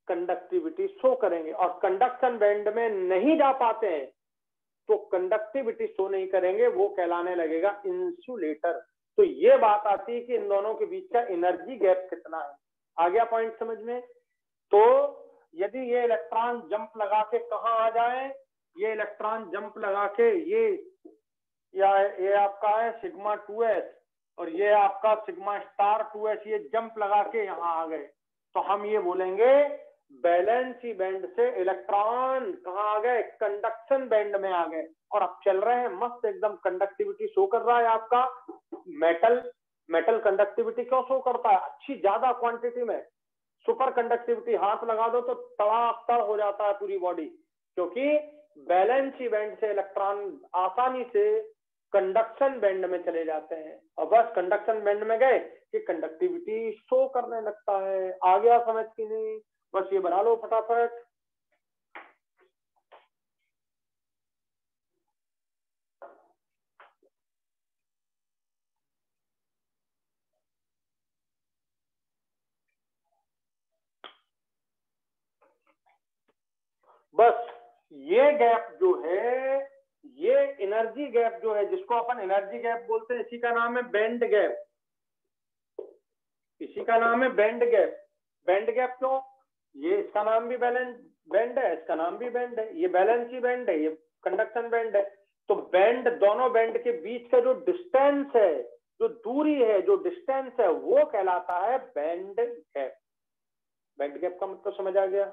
कंडक्टिविटी शो करेंगे। और कंडक्शन बैंड में नहीं जा पाते हैं तो कंडक्टिविटी शो नहीं करेंगे, वो कहलाने लगेगा इंसुलेटर तो ये बात आती है कि इन दोनों के बीच का एनर्जी गैप कितना है। आ गया पॉइंट समझ में? तो यदि ये इलेक्ट्रॉन जंप लगा के कहा आ जाए? ये इलेक्ट्रॉन जंप लगा के ये, या ये आपका है सिग्मा टू एस और ये आपका सिग्मा स्टार टू एस ये जंप लगा के यहाँ आ गए। तो हम ये बोलेंगे बैलेंसी बैंड से इलेक्ट्रॉन कहा आ गए? कंडक्शन बैंड में आ गए। और अब चल रहे हैं मस्त एकदम कंडक्टिविटी शो कर रहा है आपका। मेटल मेटल कंडक्टिविटी क्यों शो करता है? अच्छी ज़्यादा क्वांटिटी में। सुपर कंडक्टिविटी हाथ लगा दो तो तड़ाक हो जाता है पूरी बॉडी क्योंकि बैलेंसी बैंड से इलेक्ट्रॉन आसानी से कंडक्शन बैंड में चले जाते हैं। और बस कंडक्शन बैंड में गए कि कंडक्टिविटी शो करने लगता है। आ गया समझ की नहीं। बस ये बना लो फटाफट। बस ये गैप जो है, ये एनर्जी गैप जो है, जिसको अपन एनर्जी गैप बोलते हैं, इसी का नाम है बैंड गैप। इसी का नाम है बैंड गैप। बैंड गैप क्यों? ये इसका नाम भी बैलेंस बैंड है, इसका नाम भी बैंड है, ये बैलेंस ही बैंड है, ये कंडक्शन बैंड है। तो बैंड दोनों बैंड के बीच का जो डिस्टेंस है, जो दूरी है, जो डिस्टेंस है, वो कहलाता है बैंड गैप बैंड गैप का मतलब समझ आ गया।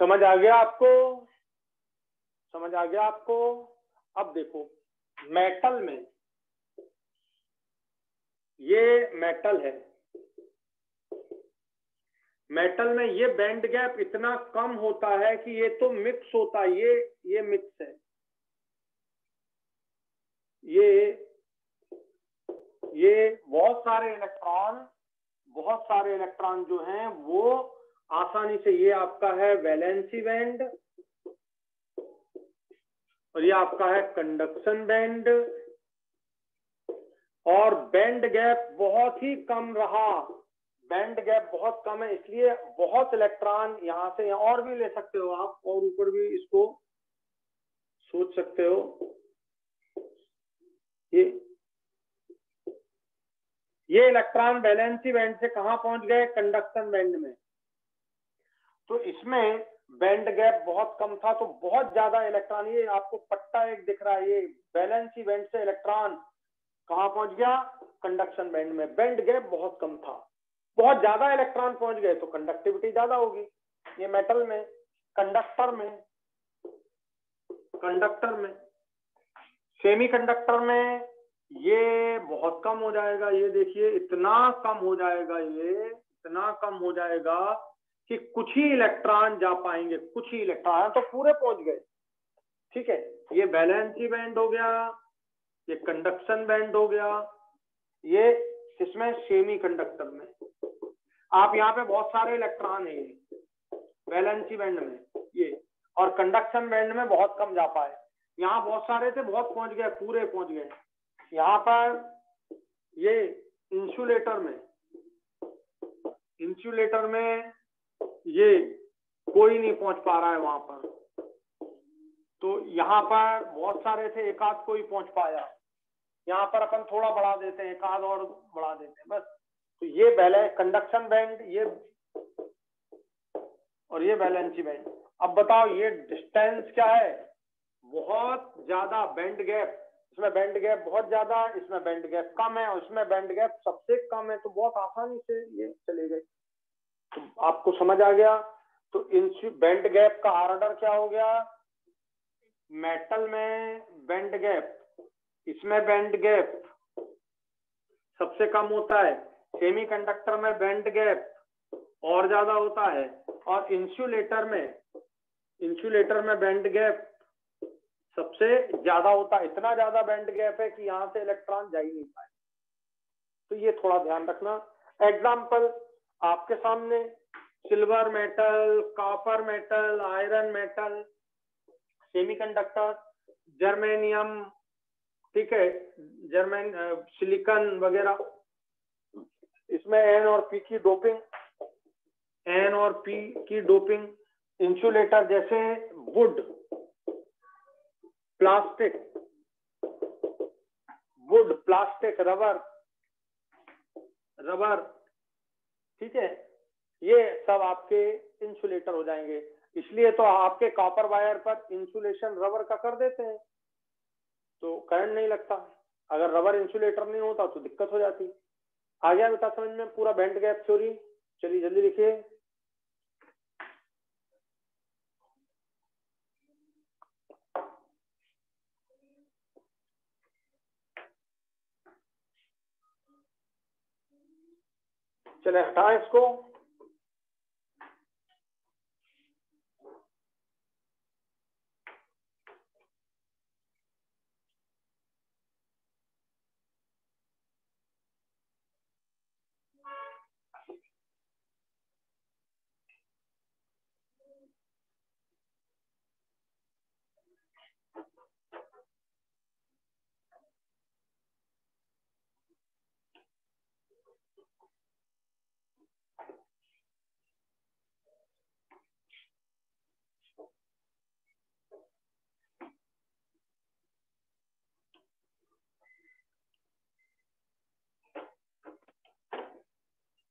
समझ आ गया आपको? समझ आ गया आपको? अब देखो मेटल में, ये मेटल है। मेटल में ये बैंड गैप इतना कम होता है कि ये तो मिक्स होता है ये ये मिक्स है। ये ये बहुत सारे इलेक्ट्रॉन बहुत सारे इलेक्ट्रॉन जो हैं, वो आसानी से ये आपका है वैलेंसी बैंड और ये आपका है कंडक्शन बैंड। और बैंड गैप बहुत ही कम रहा। बैंड गैप बहुत कम है, इसलिए बहुत इलेक्ट्रॉन यहाँ से यहाँ और भी ले सकते हो आप और ऊपर भी इसको सोच सकते हो। ये ये इलेक्ट्रॉन बैलेंसी बैंड से कहा पहुँच गए? कंडक्शन बैंड में। तो इसमें बैंड गैप बहुत कम था तो बहुत ज़्यादा इलेक्ट्रॉन, ये आपको पट्टा एक दिख रहा है, ये बैलेंसी बैंड से इलेक्ट्रॉन कहा पहुँच गया? कंडक्शन बैंड में। बैंड गैप बहुत कम था। बहुत ज़्यादा इलेक्ट्रॉन पहुँच गए तो कंडक्टिविटी ज़्यादा होगी। ये मेटल में, कंडक्टर में कंडक्टर में सेमी कंडक्टर में ये बहुत कम हो जाएगा। ये देखिए, इतना कम हो जाएगा ये, इतना कम हो जाएगा कि कुछ ही इलेक्ट्रॉन जा पाएँगे, कुछ ही इलेक्ट्रॉन तो पूरे पहुँच गए। ठीक है, ये बैलेंसी बैंड हो गया, ये कंडक्शन बैंड हो गया, ये इसमें सेमी कंडक्टर में। आप यहाँ पे बहुत सारे इलेक्ट्रॉन है ये बैलेंसी बैंड में, ये, और कंडक्शन बैंड में बहुत कम जा पाए। यहाँ बहुत सारे थे, बहुत पहुँच गए, पूरे पहुँच गए। यहाँ पर ये इंसुलेटर में इंसुलेटर में ये कोई नहीं पहुँच पा रहा है वहाँ पर। तो यहाँ पर बहुत सारे थे, एक आध कोई पहुँच पाया। यहाँ पर अपन थोड़ा बढ़ा देते हैं, एक आध और बढ़ा देते हैं, बस। तो ये बैलेंस कंडक्शन बैंड ये और ये बैलेंसी बैंड अब बताओ, ये डिस्टेंस क्या है? बहुत ज़्यादा बैंड गैप इसमें बैंड गैप बहुत ज़्यादा, इसमें बैंड गैप कम है इसमें बैंड गैप सबसे कम है। तो बहुत आसानी से ये चले गए। आपको समझ आ गया? तो बैंड गैप का ऑर्डर क्या हो गया? मेटल में बैंड गैप इसमें बैंड गैप सबसे कम होता है। सेमी कंडक्टर में बैंड गैप और ज़्यादा होता है। और इंसुलेटर में इंसुलेटर में बैंड गैप सबसे ज़्यादा होता है। इतना ज़्यादा बैंड गैप है कि यहाँ से इलेक्ट्रॉन जा ही नहीं पाए। तो ये थोड़ा ध्यान रखना। एग्ज़ाम्पल आपके सामने silver metal copper metal iron metal semiconductor germanium ठीक है जर्मेन सिलिकन वगैरह। इसमें एन और पी की डोपिंग एन और पी की डोपिंग इंसुलेटर जैसे wood plastic wood plastic rubber rubber ठीक है? ये सब आपके इंसुलेटर हो जाएँगे। इसलिए तो आपके कॉपर वायर पर इंसुलेशन रबर का कर देते हैं। तो करंट नहीं लगता। अगर रबर इंसुलेटर नहीं होता तो दिक्कत हो जाती। आ गया बेटा समझ में पूरा बैंड गैप थ्योरी चलिए जल्दी लिखिए। चले हटाए इसको।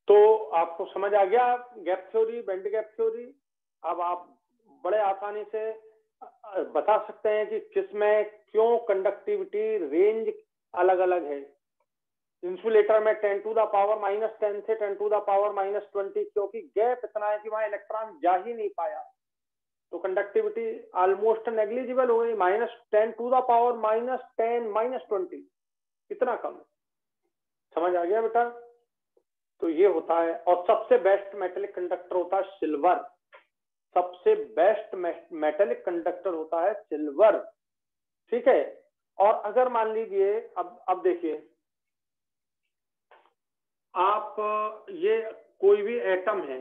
तो आपको समझ आ गया gap theory band gap theory अब आप बड़े आसानी से बता सकते हैं कि किसमें क्यों कंडक्टिविटी रेंज अलग अलग है। इंसुलेटर में ten to the power minus ten से ten to the power minus twenty, क्योंकि गैप इतना है कि वहाँ इलेक्ट्रॉन जा ही नहीं पाया। तो कंडक्टिविटी ऑलमोस्ट नेग्लिजिबल हो गई, minus ten to the power minus ten minus twenty कितना कम समझ आ गया बेटा? तो ये होता है, और सबसे बेस्ट मेटेलिक कंडक्टर होता है सिल्वर सबसे बेस्ट मेटेलिक कंडक्टर होता है सिल्वर ठीक है? और अगर मान लीजिए, अब अब देखिए आप, ये कोई भी एटम है,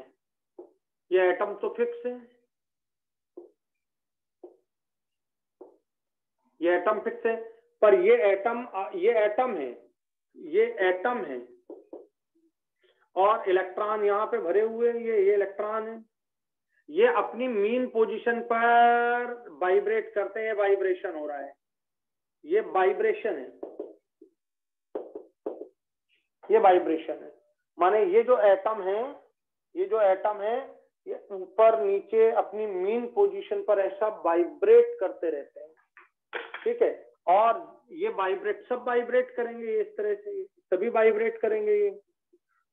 ये एटम तो फिक्स है। ये एटम फिक्स है, पर ये एटम ये एटम है, ये एटम है। और इलेक्ट्रॉन यहाँ पे भरे हुए हैं, ये ये इलेक्ट्रॉन है। ये अपनी मीन पोजीशन पर वाइब्रेट करते हैं वाइब्रेशन हो रहा है। ये वाइब्रेशन है। ये वाइब्रेशन है। माने ये जो एटम है, ये जो एटम है, ये ऊपर नीचे अपनी मीन पोजीशन पर ऐसा वाइब्रेट करते रहते हैं। ठीक है? और ये वाइब्रेट सब वाइब्रेट करेंगे इस तरह से, सभी वाइब्रेट करेंगे ये।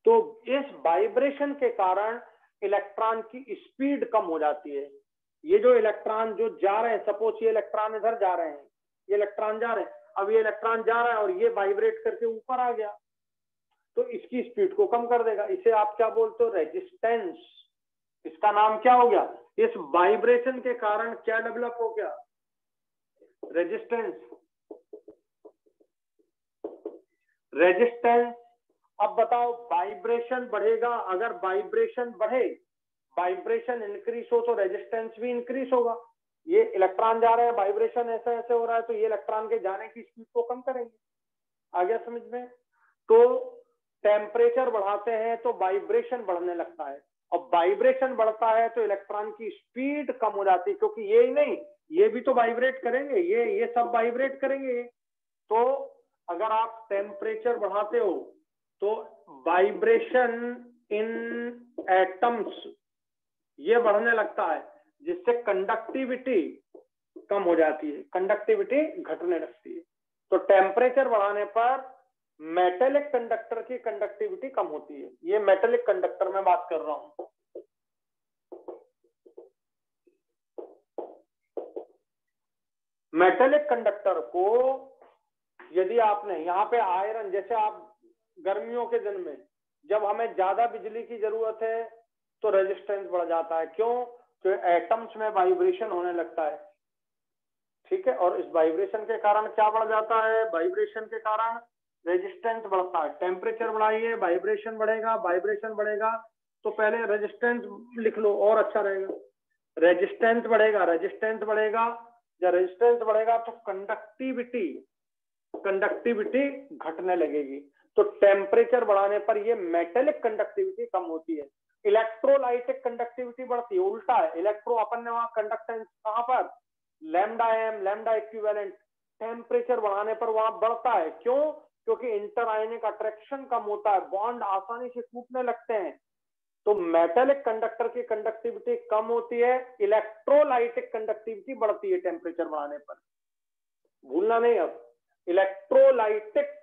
तो इस वाइब्रेशन के कारण इलेक्ट्रॉन की स्पीड कम हो जाती है। ये जो इलेक्ट्रॉन जो जा रहे हैं सपोज़ ये इलेक्ट्रॉन इधर जा रहे हैं, ये इलेक्ट्रॉन जा रहे हैं, अब ये इलेक्ट्रॉन जा रहा है और ये वाइब्रेट करके ऊपर आ गया। तो इसकी स्पीड को कम कर देगा। इसे आप क्या बोलते हो? रेजिस्टेंस इसका नाम क्या हो गया? इस वाइब्रेशन के कारण क्या डेवलप हो गया? रेजिस्टेंस रेजिस्टेंस अब बताओ वाइब्रेशन बढ़ेगा। अगर वाइब्रेशन बढ़े वाइब्रेशन इंक्रीज हो तो रेजिस्टेंस भी इंक्रीज होगा। ये इलेक्ट्रॉन जा रहे हैं वाइब्रेशन ऐसा ऐसे हो रहा है तो ये इलेक्ट्रॉन के जाने की स्पीड को कम करेंगे। आ गया समझ में? तो टेम्परेचर बढ़ाते हैं तो वाइब्रेशन बढ़ने लगता है। और वाइब्रेशन बढ़ता है तो इलेक्ट्रॉन की स्पीड कम हो जाती है, क्योंकि ये ही नहीं, ये भी तो वाइब्रेट करेंगे, ये ये सब वाइब्रेट करेंगे। तो अगर आप टेम्परेचर बढ़ाते हो तो वाइब्रेशन इन एटम्स ये बढ़ने लगता है, जिससे कंडक्टिविटी कम हो जाती है कंडक्टिविटी घटने लगती है। तो टेम्परेचर बढ़ाने पर मेटेलिक कंडक्टर की कंडक्टिविटी कम होती है। ये मेटेलिक कंडक्टर में बात कर रहा हूँ। मेटेलिक कंडक्टर को यदि आपने यहाँ पे आयरन जैसे आप गर्मियों के दिन में जब हमें ज़्यादा बिजली की ज़रूरत है तो रेजिस्टेंस बढ़ जाता है। क्यों? तो एटम्स में वाइब्रेशन होने लगता है। ठीक है? और इस वाइब्रेशन के कारण क्या बढ़ जाता है? वाइब्रेशन के कारण रेजिस्टेंस बढ़ता है। टेम्परेचर बढ़ाइए वाइब्रेशन बढ़ेगा वाइब्रेशन बढ़ेगा तो पहले रेजिस्टेंस लिख लो, और अच्छा रहेगा। रेजिस्टेंस बढ़ेगा रेजिस्टेंस बढ़ेगा। जब रेजिस्टेंस बढ़ेगा तो कंडक्टिविटी कंडक्टिविटी घटने लगेगी। तो टेम्परेचर बढ़ाने पर ये मेटेलिक कंडक्टिविटी कम होती है। इलेक्ट्रोलाइटिक कंडक्टिविटी बढ़ती है, उल्टा है। इलेक्ट्रो अपन ने वहाँ कंडक्टेंस कहाँ पर? Lambda M lambda equivalent temperature बढ़ाने पर वहाँ बढ़ता है। क्यों? क्योंकि इंटर आयनिक अट्रैक्शन कम होता है बॉन्ड आसानी से टूटने लगते हैं। तो मेटेलिक कंडक्टर की कंडक्टिविटी कम होती है इलेक्ट्रोलाइटिक कंडक्टिविटी बढ़ती है टेम्परेचर बढ़ाने पर। भूलना नहीं अब। इलेक्ट्रोलाइटिक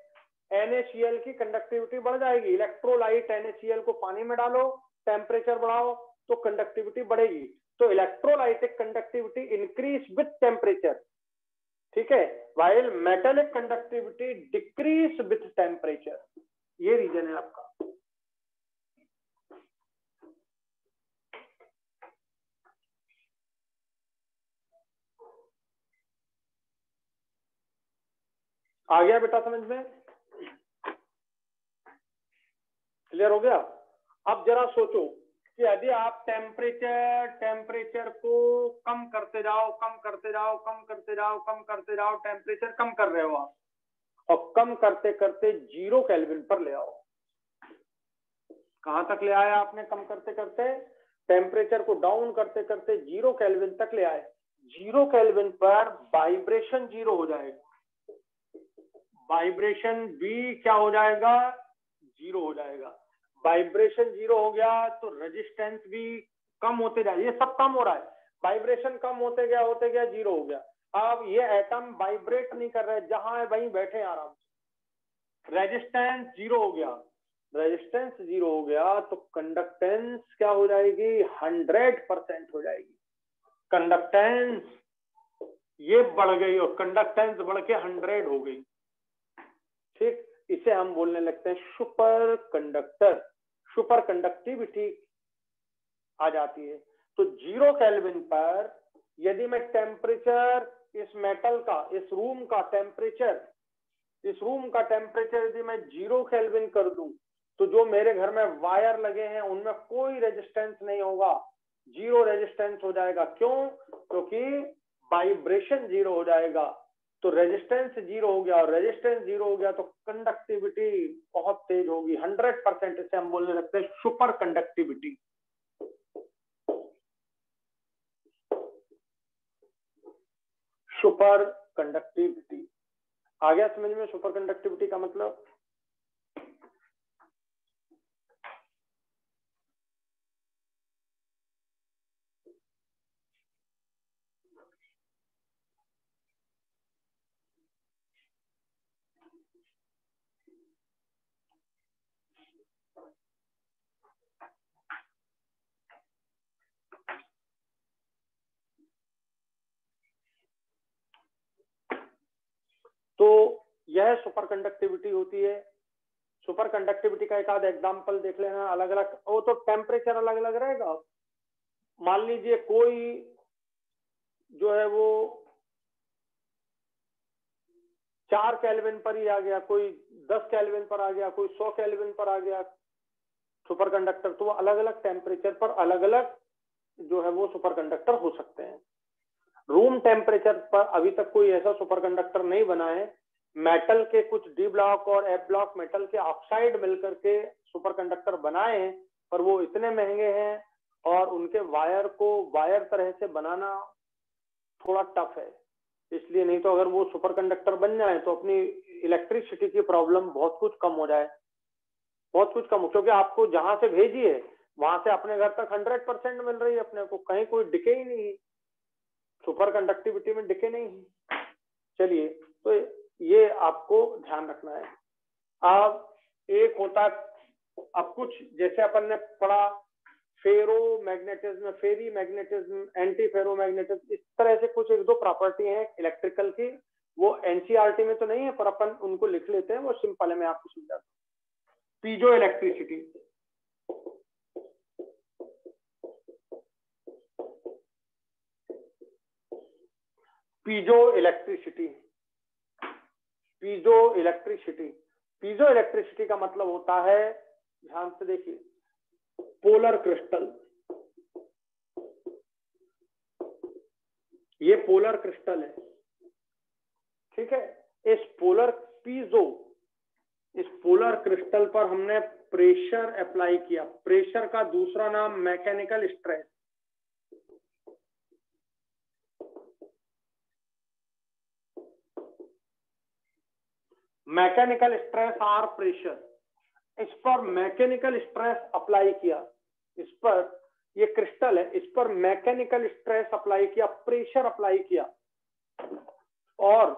एनएसीएल की कंडक्टिविटी बढ़ जाएगी। इलेक्ट्रोलाइट एनएसीएल को पानी में डालो टेम्परेचर बढ़ाओ तो कंडक्टिविटी बढ़ेगी। तो electrolytic conductivity increase with temperature ठीक है? While metallic conductivity decrease with temperature ये रीजन है आपका। आ गया बेटा समझ में? क्लियर हो गया? अब जरा सोचो। कि यदि आप टेम्परेचर टेम्परेचर को कम करते जाओ, कम करते जाओ, कम करते जाओ, कम करते जाओ टेम्परेचर कम कर रहे हो आप, और कम करते करते ज़ीरो कैलविन पर ले आओ। कहाँ तक ले आया आपने कम करते करते? टेम्परेचर को डाउन करते करते ज़ीरो कैलविन तक ले आए। ज़ीरो कैलविन पर वाइब्रेशन ज़ीरो हो जाएगा। वाइब्रेशन भी क्या हो जाएगा? ज़ीरो हो जाएगा। वाइब्रेशन ज़ीरो हो गया तो रेजिस्टेंस भी कम होते जाए ये सब कम हो रहा है। वाइब्रेशन कम होते गया होते गया ज़ीरो हो गया। अब ये एटम वाइब्रेट नहीं कर रहे जहाँ है, वहीं बैठे आराम से। रेजिस्टेंस ज़ीरो हो गया। रेजिस्टेंस ज़ीरो हो गया तो कंडक्टेंस क्या हो जाएगी? हंड्रेड परसेंट हो जाएगी। कंडक्टेंस ये बढ़ गई और कंडक्टेंस बढ़ के हंड्रेड हो गई। ठीक, इसे हम बोलने लगते हैं सुपर कंडक्टर सुपर कंडक्टिविटी आ जाती है। तो ज़ीरो केल्विन पर यदि मैं टेम्परेचर इस मेटल का, इस रूम का टेम्परेचर, इस रूम का टेम्परेचर यदि मैं ज़ीरो केल्विन कर दूँ तो जो मेरे घर में वायर लगे हैं, उनमें कोई रेजिस्टेंस नहीं होगा। ज़ीरो रेजिस्टेंस हो जाएगा। क्यों? क्योंकि वाइब्रेशन ज़ीरो हो जाएगा। तो रेजिस्टेंस ज़ीरो हो गया, और रेजिस्टेंस ज़ीरो हो गया तो कंडक्टिविटी बहुत तेज होगी। हंड्रेड परसेंट इसे हम बोलने लगते हैं सुपर कंडक्टिविटी सुपर कंडक्टिविटी आ गया समझ में सुपर कंडक्टिविटी का मतलब? तो यह सुपर कंडक्टिविटी होती है। सुपर कंडक्टिविटी का एक आध एग्ज़ाम्पल देख लेना अलग अलग वो तो टेम्परेचर अलग अलग रहेगा। मान लीजिए कोई जो है वो चार कैलविन पर ही आ गया, कोई दस कैलविन पर आ गया, कोई सौ कैलविन पर आ गया सुपर कंडक्टर तो वो अलग अलग टेम्परेचर पर अलग अलग जो है वो सुपर कंडक्टर हो सकते हैं। रूम टेम्परेचर पर अभी तक कोई ऐसा सुपर कंडक्टर नहीं बना है। मेटल के कुछ डी ब्लॉक और एफ़ ब्लॉक मेटल के ऑक्साइड मिलकर के सुपर कंडक्टर बनाए हैं, पर वो इतने महँगे हैं और उनके वायर को वायर तरह से बनाना थोड़ा टफ है। इसलिए नहीं तो अगर वो सुपर कंडक्टर बन जाए तो अपनी इलेक्ट्रिसिटी की प्रॉब्लम बहुत कुछ कम हो जाए। बहुत कुछ कम हो, क्योंकि आपको जहाँ से भेजी है वहाँ से अपने घर तक हंड्रेड परसेंट मिल रही है अपने को, कहीं कोई डिके ही नहीं। सुपर कंडक्टिविटी में डिके नहीं है। चलिए तो ये आपको ध्यान रखना है। अब एक होता, अब कुछ, जैसे अपन ने पढ़ा ferro magnetism ferri magnetism anti ferro magnetism इस तरह से कुछ एक दो प्रॉपर्टी हैं इलेक्ट्रिकल की। वो एनसीआरटी में तो नहीं है, पर अपन उनको लिख लेते हैं, वो सिंपल है, मैं आपको समझाता हूँ। Piezo electricity piezo electricity piezo electricity piezo electricity का मतलब होता है, ध्यान से देखिए पोलर क्रिस्टल ये पोलर क्रिस्टल है। ठीक है? इस पोलर पीजो इस पोलर क्रिस्टल पर हमने प्रेशर अप्लाई किया। प्रेशर का दूसरा नाम mechanical stress mechanical stress or pressure इस पर मैकेनिकल स्ट्रेस अप्लाई किया। इस पर, ये क्रिस्टल है, इस पर मैकेनिकल स्ट्रेस अप्लाई किया प्रेशर अप्लाई किया। और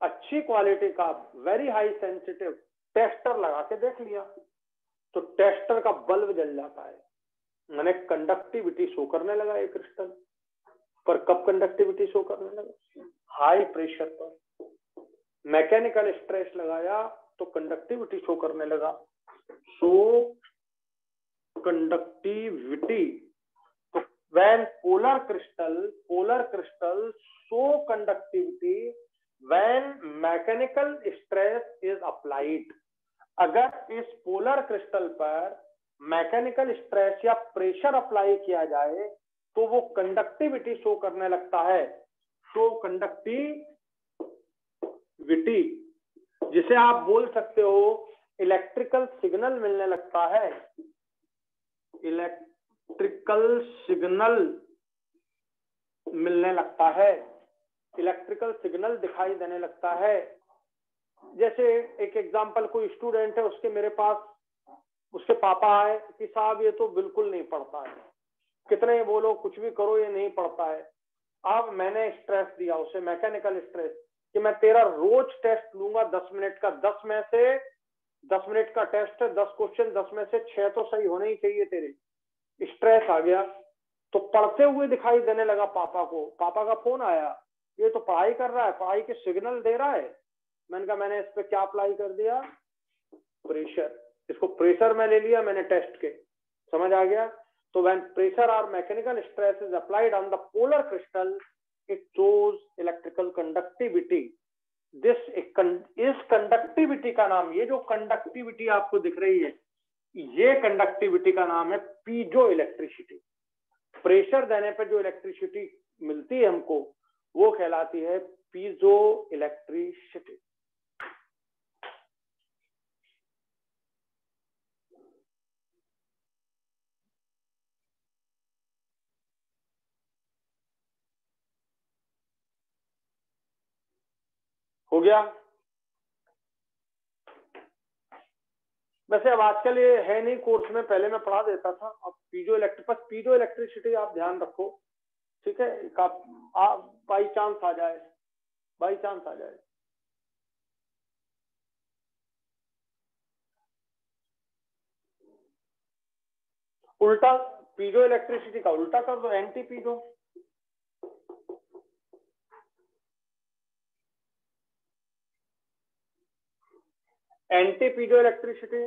अच्छी क्वालिटी का वेरी हाई सेंसिटिव टेस्टर लगा के देख लिया तो टेस्टर का बल्ब जल जाता है। मैंने कंडक्टिविटी शो करने लगा ये क्रिस्टल पर कब कंडक्टिविटी शो करने लगा? हाई प्रेशर पर। मैकेनिकल स्ट्रेस लगाया तो कंडक्टिविटी शो करने लगा। कंडक्टिविटी तो when polar crystal polar crystal show conductivity when mechanical stress is applied अगर इस पोलर क्रिस्टल पर मैकेनिकल स्ट्रेस या प्रेशर अप्लाई किया जाए तो वो कंडक्टिविटी शो करने लगता है। शो कंडक्टिविटी जिसे आप बोल सकते हो इलेक्ट्रिकल सिग्नल मिलने लगता है। इलेक्ट्रिकल सिग्नल मिलने लगता है। इलेक्ट्रिकल सिग्नल दिखाई देने लगता है। जैसे एक एग्जांपल, कोई स्टूडेंट है, उसके मेरे पास, उसके पापा आए कि साहब, ये तो बिल्कुल नहीं पढ़ता है। कितने बोलो, कुछ भी करो, ये नहीं पढ़ता है। अब मैंने स्ट्रेस दिया उसे, मैकेनिकल स्ट्रेस, कि मैं तेरा रोज टेस्ट लूँगा दस मिनट का, दस में से दस मिनट का टेस्ट है, दस क्वेश्चन, दस में से छह तो सही होने ही चाहिए तेरे। स्ट्रेस आ गया। तो पढ़ते हुए दिखाई देने लगा पापा को। पापा का फ़ोन आया। ये तो पढ़ाई कर रहा है, पढ़ाई के सिग्नल दे रहा है। मैंने कहा, मैंने इस पर क्या अप्लाई कर दिया? प्रेशर इसको प्रेशर में ले लिया मैंने टेस्ट के। समझ आ गया? तो when pressure or mechanical stress is applied on the polar crystal it shows electrical conductivity this इस कंडक्टिविटी का नाम, ये जो कंडक्टिविटी आपको दिख रही है, ये कंडक्टिविटी का नाम है पीजो इलेक्ट्रिसिटी प्रेशर देने पर जो इलेक्ट्रिसिटी मिलती है हमको, वो कहलाती है पीजो इलेक्ट्रिसिटी गया। वैसे अब आजकल ये है नहीं कोर्स में पहले मैं पढ़ा देता था। अब पीजो इलेक्ट्रिक बस पीजो इलेक्ट्रिसिटी आप ध्यान रखो, ठीक है? आप बाई चांस आ जाए बाई चांस आ जाए। उल्टा, पीजो इलेक्ट्रिसिटी का, उल्टा कर दो anti piezo anti piezo electricity.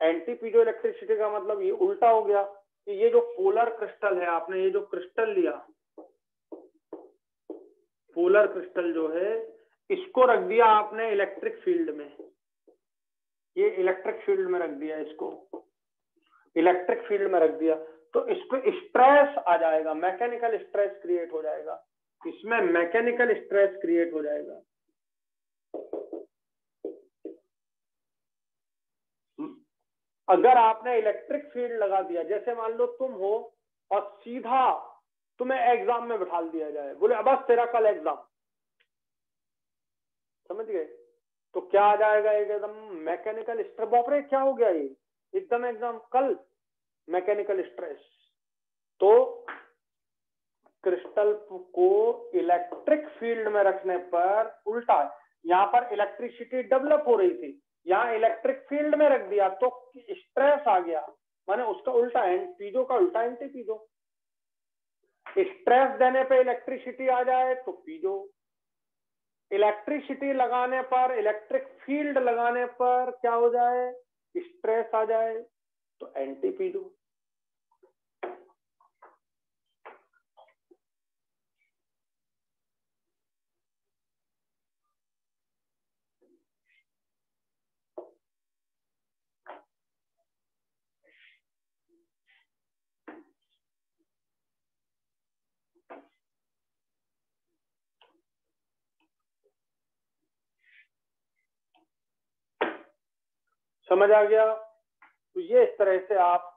Anti piezo electricity का मतलब ये उल्टा हो गया कि ये जो पोलर क्रिस्टल है, आपने ये जो क्रिस्टल लिया, पोलर क्रिस्टल जो है, इसको रख दिया आपने इलेक्ट्रिक फ़ील्ड में। ये इलेक्ट्रिक फ़ील्ड में रख दिया इसको। इलेक्ट्रिक फ़ील्ड में रख दिया। तो इसको स्ट्रेस आ जाएगा, मैकेनिकल स्ट्रेस क्रिएट हो जाएगा। इसमें मैकेनिकल स्ट्रेस क्रिएट हो जाएगा। अगर आपने इलेक्ट्रिक फ़ील्ड लगा दिया, जैसे मान लो तुम हो और सीधा तुम्हें एग्ज़ाम में बिठा दिया जाए, बोले, अब तेरा कल एग्ज़ाम समझ गए? तो क्या आ जाएगा एकदम मैकेनिकल स्ट्रेस बापरे क्या हो गया ये? एकदम एग्ज़ाम कल मैकेनिकल स्ट्रेस तो क्रिस्टल को इलेक्ट्रिक फ़ील्ड में रखने पर उल्टा, यहाँ पर इलेक्ट्रिसिटी डेवलप हो रही थी। यहाँ इलेक्ट्रिक फ़ील्ड में रख दिया तो स्ट्रेस आ गया। माने उसका उल्टा एंड पीजो का उल्टा एंटी पीजो। स्ट्रेस देने पे इलेक्ट्रिसिटी आ जाए तो पीजो। इलेक्ट्रिसिटी लगाने पर इलेक्ट्रिक फ़ील्ड लगाने पर क्या हो जाए? स्ट्रेस आ जाए तो एंटी पीजो। समझ आ गया? तो ये इस तरह से आप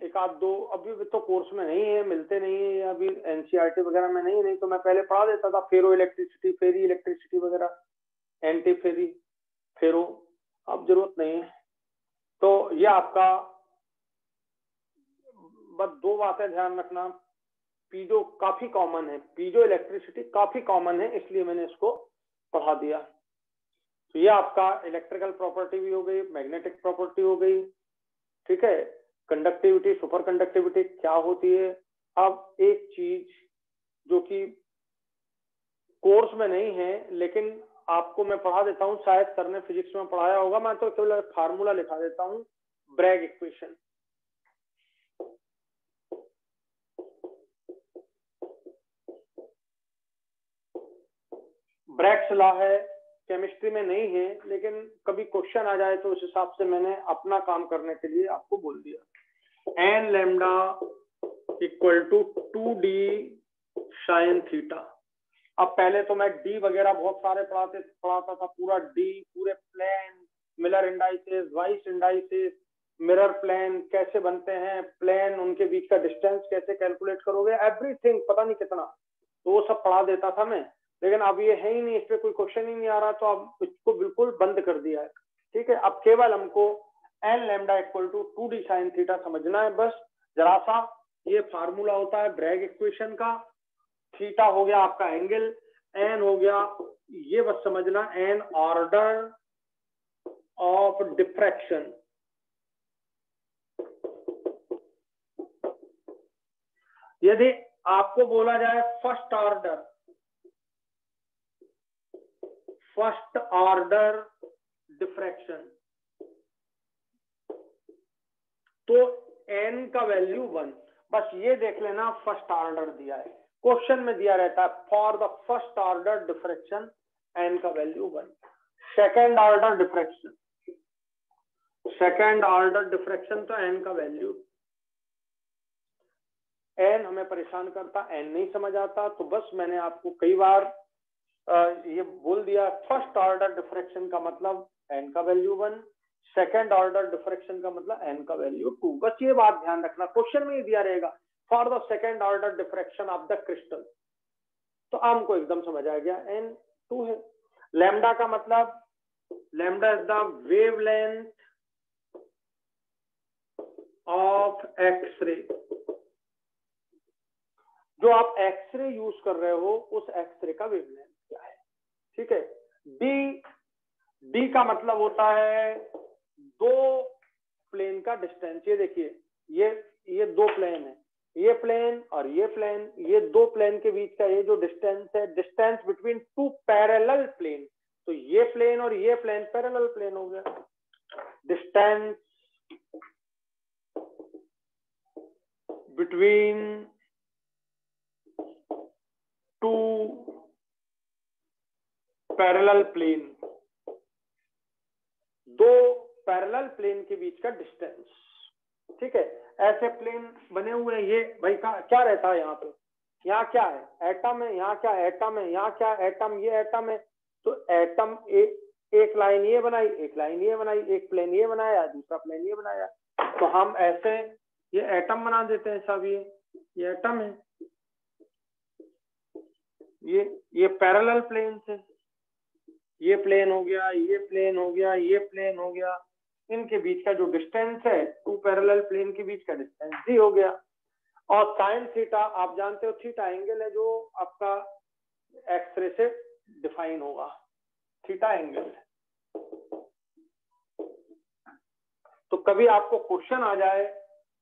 एक आध दो, अभी भी तो कोर्स में नहीं है, मिलते नहीं है अभी एनसीईआरटी वगैरह में नहीं नहीं तो मैं पहले पढ़ा देता था, फेरो इलेक्ट्रिसिटी फेरी इलेक्ट्रिसिटी वगैरह एंटी फेरी, फेरो, अब ज़रूरत नहीं है। तो ये आपका, बस दो बातें ध्यान रखना। पीजो काफ़ी कॉमन है, पीजो इलेक्ट्रिसिटी काफ़ी कॉमन है, इसलिए मैंने इसको पढ़ा दिया। तो ये आपका इलेक्ट्रिकल प्रॉपर्टी भी हो गई मैग्नेटिक प्रॉपर्टी हो गई, ठीक है? कंडक्टिविटी सुपर कंडक्टिविटी क्या होती है? अब एक चीज़ जो कि कोर्स में नहीं है, लेकिन आपको मैं पढ़ा देता हूँ, शायद सर ने फिजिक्स में पढ़ाया होगा, मैं तो केवल फार्मूला लिखा देता हूँ ब्रैग इक्वेशन ब्रैक्स लॉ है केमिस्ट्री में नहीं है, लेकिन कभी क्वेश्चन आ जाए तो उस हिसाब से मैंने अपना काम करने के लिए आपको बोल दिया। N lambda equal to two d sine theta अब पहले तो मैं डी वगैरह बहुत सारे पढ़ाते, पढ़ाता था, पूरा डी पूरे plane Miller indices vice indices mirror plane कैसे बनते हैं प्लेन उनके बीच का डिस्टेंस कैसे कैलकुलेट करोगे एवरीथिंग पता नहीं कितना तो वो सब पढ़ा देता था मैं। लेकिन अब ये है ही नहीं, इस पर कोई क्वेश्चन ही नहीं आ रहा तो अब इसको बिल्कुल बंद कर दिया है। ठीक है, अब केवल हमको n lambda equal to two d sine theta समझना है बस। जरा सा ये फार्मूला होता है ब्रैग इक्वेशन का। थीटा हो गया आपका एंगल एन हो गया, ये बस समझना एन ऑर्डर ऑफ़ डिफ्रैक्शन यदि आपको बोला जाए first order first order diffraction. तो एन का वैल्यू वन बस ये देख लेना, फ़र्स्ट ऑर्डर दिया है। क्वेश्चन में दिया रहता है for the first order diffraction n का value one second order diffraction second order diffraction तो एन का वैल्यू एन हमें परेशान करता एन नहीं समझ आता। तो बस मैंने आपको कई बार ये बोल दिया फ़र्स्ट ऑर्डर डिफ्रेक्शन का मतलब एन का value one second order diffraction का मतलब एन का वैल्यू टू बस ये बात ध्यान रखना क्वेश्चन में ही दिया रहेगा for the second order diffraction of the crystal तो आपको एकदम समझ आ गया एन टू है। लेमडा का मतलब lambda is the wavelength of x ray जो आप एक्सरे यूज़ कर रहे हो, उस एक्सरे का वेवलेंथ ठीक है? डी डी का मतलब होता है दो प्लेन का डिस्टेंस ये देखिए, ये ये दो प्लेन है। ये प्लेन और ये प्लेन ये दो प्लेन के बीच का ये जो डिस्टेंस है distance between two parallel plane तो ये प्लेन और ये प्लेन पैरेलल प्लेन हो गया। Distance between two parallel plane दो पैरेलल प्लेन के बीच का डिस्टेंस ठीक है? ऐसे प्लेन बने हुए हैं ये। भाई क्या रहता है यहाँ पे? यहाँ क्या है? एटम है, यहाँ क्या एटम है, यहाँ क्या एटम ये एटम है। तो एटम एक एक लाइन ये बनाई, एक लाइन ये बनाई, एक प्लेन ये बनाया, दूसरा प्लेन ये बनाया। तो हम ऐसे ये एटम बना देते हैं सब ये। ये एटम है। ये ये पैरेलल प्लेन से ये प्लेन हो गया, ये प्लेन हो गया, ये प्लेन हो गया। इनके बीच का जो डिस्टेंस है टू पैरेलल प्लेन के बीच का डिस्टेंस जी हो गया। और साइन थीटा आप जानते हो थीटा एंगल है जो आपका एक्सरे से डिफाइन होगा। थीटा एंगल तो कभी आपको क्वेश्चन आ जाए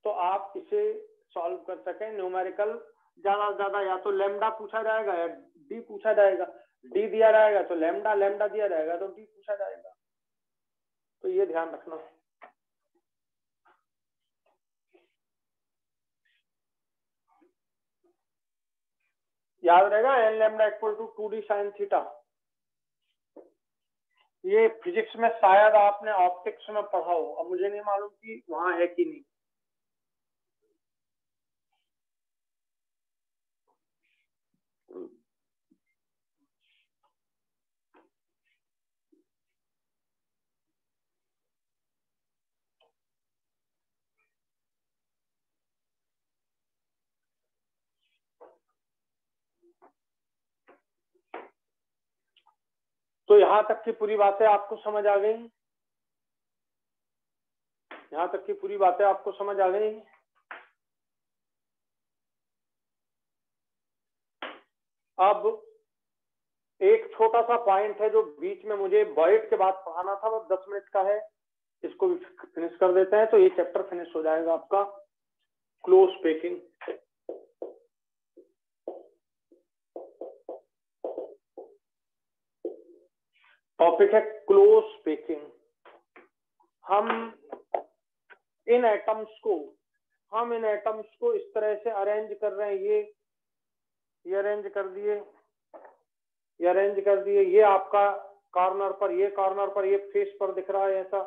तो आप इसे सॉल्व कर सकें न्यूमेरिकल ज़्यादा से ज़्यादा या तो लेमडा पूछा जाएगा या डी पूछा जाएगा। डी दिया जाएगा तो लेमडा लेमडा दिया जाएगा तो डी पूछा जाएगा। तो ये ध्यान रखना। याद रहेगा n lambda equal to two d sine theta ये फिजिक्स में शायद आपने ऑप्टिक्स में पढ़ा हो, अब मुझे नहीं मालूम कि वहाँ है कि नहीं। तो यहाँ तक की पूरी बातें आपको समझ आ गई? यहाँ तक की पूरी बातें आपको समझ आ गई? अब एक छोटा सा पॉइंट है जो बीच में मुझे बॉइट के बाद पढ़ाना था, वो दस मिनट का है। इसको भी फिनिश कर देते हैं तो ये चैप्टर फिनिश हो जाएगा आपका। क्लोज पेकिंग टॉपिक है क्लोज स्पेकिंग हम इन एटम्स को, हम इन एटम्स को इस तरह से अरेंज कर रहे हैं, ये ये अरेंज कर दिए, ये अरेंज कर दिए, ये आपका कॉर्नर पर, ये कॉर्नर पर, ये फेस पर दिख रहा है ऐसा,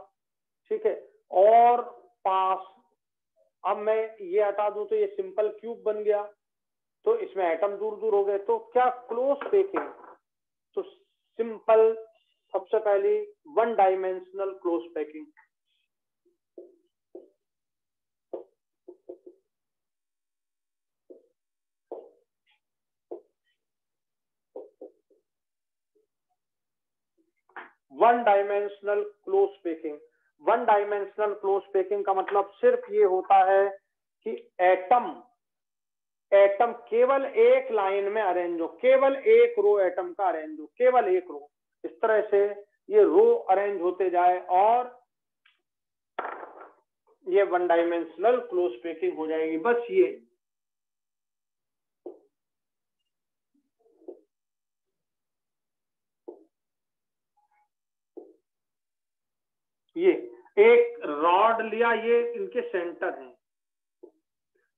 ठीक है? और पास, अब मैं ये हटा दू तो ये सिंपल क्यूब बन गया तो इसमें एटम दूर दूर हो गए तो क्या क्लोज पेकिंग तो सिंपल सबसे पहली one dimensional close packing one dimensional close packing one dimensional close packing का मतलब सिर्फ़ ये होता है कि एटम एटम केवल एक लाइन में अरेंज हो, केवल एक रो एटम का अरेंज हो, केवल एक रो इस तरह से ये रो अरेंज होते जाए और ये वन डायमेंशनल क्लोज पैकिंग हो जाएगी। बस ये। ये, एक रॉड लिया, ये इनके सेंटर हैं।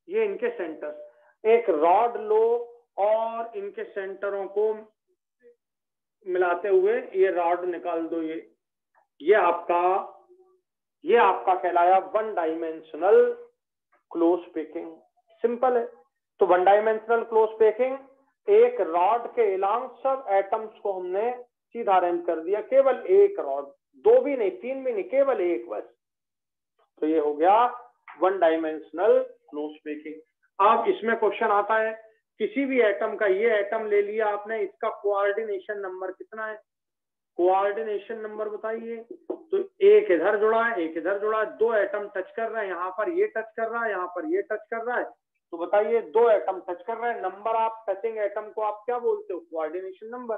ये इनके सेंटर एक रॉड लो और इनके सेंटरों को मिलाते हुए ये रॉड निकाल दो ये। ये आपका ये आपका कहलाया one dimensional close packing simple है। तो वन डायमेंशनल क्लोज पेकिंग एक रॉड के इलाम सब एटम्स को हमने सीधा अरेंज कर दिया, केवल एक रॉड दो भी नहीं, तीन भी नहीं, केवल एक बस। तो ये हो गया वन डायमेंशनल क्लोज पेकिंग अब इसमें क्वेश्चन आता है किसी भी एटम का ये एटम ले लिया आपने, इसका कोऑर्डिनेशन नंबर कितना है? कोऑर्डिनेशन नंबर बताइए। तो एक इधर जुड़ा है एक इधर जुड़ा है दो एटम टच कर रहे हैं, यहाँ पर ये टच कर रहा है, यहाँ पर ये टच कर रहा है। तो बताइए, दो एटम टच कर रहे हैं नंबर आप टचिंग एटम को आप क्या बोलते हो? कोऑर्डिनेशन नंबर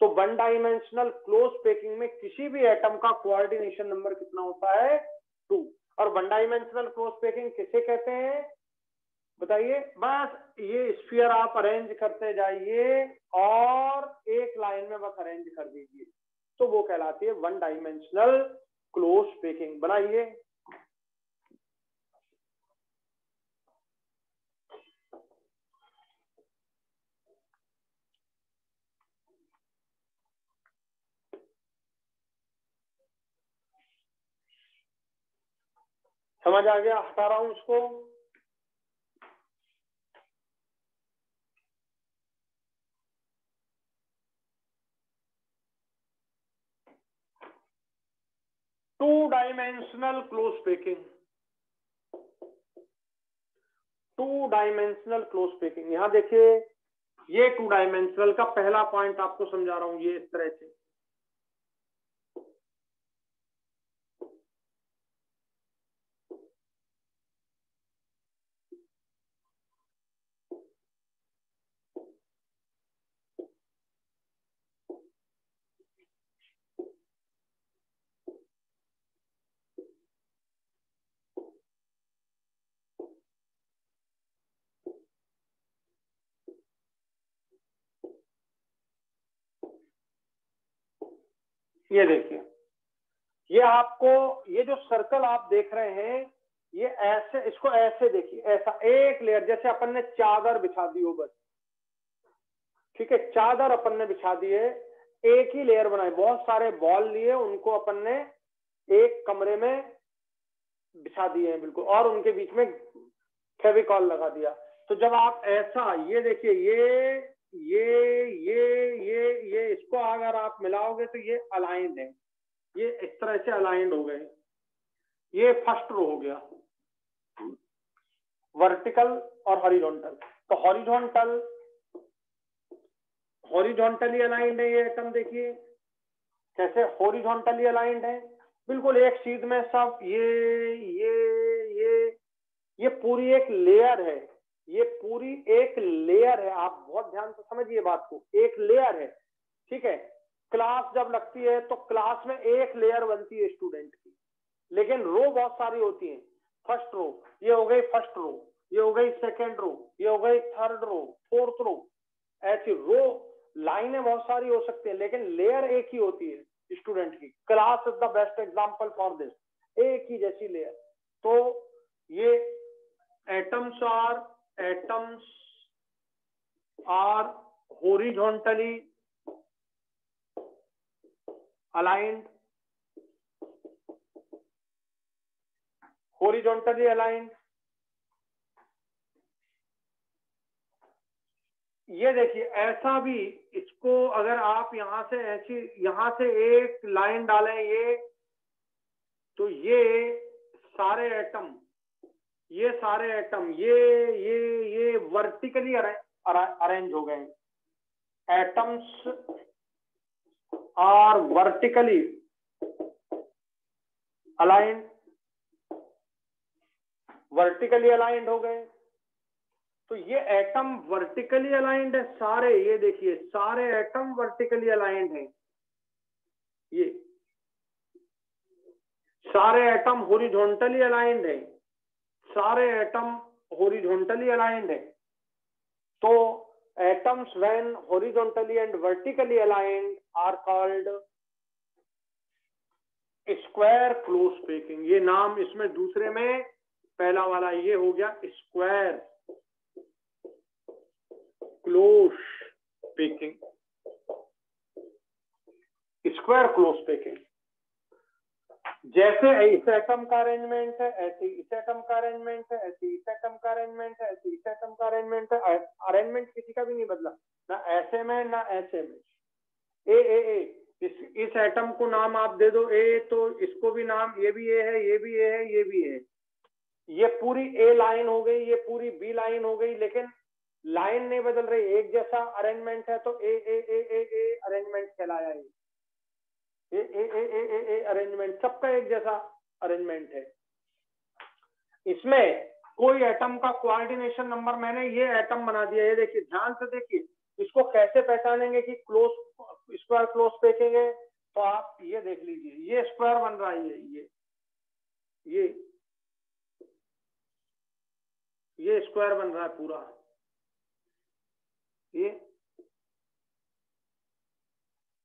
तो वन डायमेंशनल क्लोज पैकिंग में किसी भी एटम का कोऑर्डिनेशन नंबर कितना होता है? टू और वन डायमेंशनल क्लोज पैकिंग किसे कहते हैं? बताइए, बस ये स्फीयर आप अरेंज करते जाइए और एक लाइन में बस अरेंज कर दीजिए। तो वो कहलाती है वन डायमेंशनल क्लोज पेकिंग बनाइए। समझ आ गया? हटा रहा हूँ उसको। Two dimensional close packing two dimensional close packing यहाँ देखिए, ये टू डायमेंशनल का पहला पॉइंट आपको समझा रहा हूँ, ये इस तरह से। ये देखिए, ये आपको, ये जो सर्कल आप देख रहे हैं, ये ऐसे, इसको ऐसे देखिए, ऐसा एक लेयर जैसे अपन ने चादर बिछा दी हो बस। ठीक है, चादर अपन ने बिछा दी है, एक ही लेयर बनाई, बहुत सारे बॉल लिए, उनको अपन ने एक कमरे में बिछा दिए हैं, बिल्कुल। और उनके बीच में फेविकॉल लगा दिया। तो जब आप ऐसा, ये देखिए, ये ये ये ये ये, इसको अगर आप मिलाओगे तो ये अलाइंड है। ये इस तरह से अलाइंड हो गए। ये फ़र्स्ट रो हो गया। वर्टिकल और हॉरिजॉन्टल तो हॉरिजॉन्टल हॉरिजॉन्टली अलाइंड है ये आइटम देखिए। कैसे हॉरिजॉन्टली अलाइंड है? बिल्कुल एक सीध में सब ये ये ये ये पूरी एक लेयर है। ये पूरी एक लेयर है। आप बहुत ध्यान से समझिए बात को। एक लेयर है, ठीक है? क्लास जब लगती है तो क्लास में एक लेयर बनती है स्टूडेंट की। लेकिन रो बहुत सारी होती है। फ़र्स्ट रो ये हो गई फ़र्स्ट रो ये हो गई सेकेंड रो ये हो गई थर्ड रो फोर्थ रो ऐसी रो लाइनें बहुत सारी हो सकती है, लेकिन लेयर एक ही होती है स्टूडेंट की। Class is the best example for this एक ही जैसी लेयर तो ये atoms are atoms are horizontally aligned horizontally aligned ये देखिए ऐसा भी इसको अगर आप यहाँ से ऐसी यहाँ से एक लाइन डालें ये तो ये सारे एटम ये सारे एटम ये ये ये वर्टिकली अरेंज हो गए। Atoms are vertically aligned vertically aligned हो गए। तो ये एटम वर्टिकली अलाइंड है सारे, ये देखिए, सारे एटम वर्टिकली अलाइंड हैं। ये सारे एटम होरिजोंटली अलाइंड है। सारे एटम हॉरिजॉन्टली अलाइंड है। तो atoms when horizontally and vertically aligned are called square close packing ये नाम इसमें दूसरे में पहला वाला ये हो गया square close packing square close packing जैसे इस एटम का अरेंजमेंट है, ऐसे इस एटम का अरेंजमेंट है, ऐसे इस एटम का अरेंजमेंट है, ऐसे इस एटम का अरेंजमेंट है। अरेंजमेंट किसी का भी नहीं बदला। ना ऐसे में, ना ऐसे में। ए ए ए, इस इस एटम को नाम आप दे दो। ए तो इसको भी नाम, ये भी ए है, ये भी ए है, ये भी है। ये पूरी ए लाइन हो गई, ये पूरी बी लाइन हो गई, लेकिन लाइन नहीं बदल रही। एक जैसा अरेंजमेंट है तो ए ए ए ए ए अरेंजमेंट कहलाया ये। अरेंजमेंट सबका एक जैसा अरेंजमेंट है। इसमें कोई एटम का कोऑर्डिनेशन नंबर मैंने ये एटम बना दिया। ये देखिए, ध्यान से देखिए, इसको कैसे पहचानेंगे कि क्लोज स्क्वायर क्लोज देखेंगे? तो आप ये देख लीजिए, ये स्क्वायर बन रहा है, ये ये ये स्क्वायर बन रहा है पूरा। ये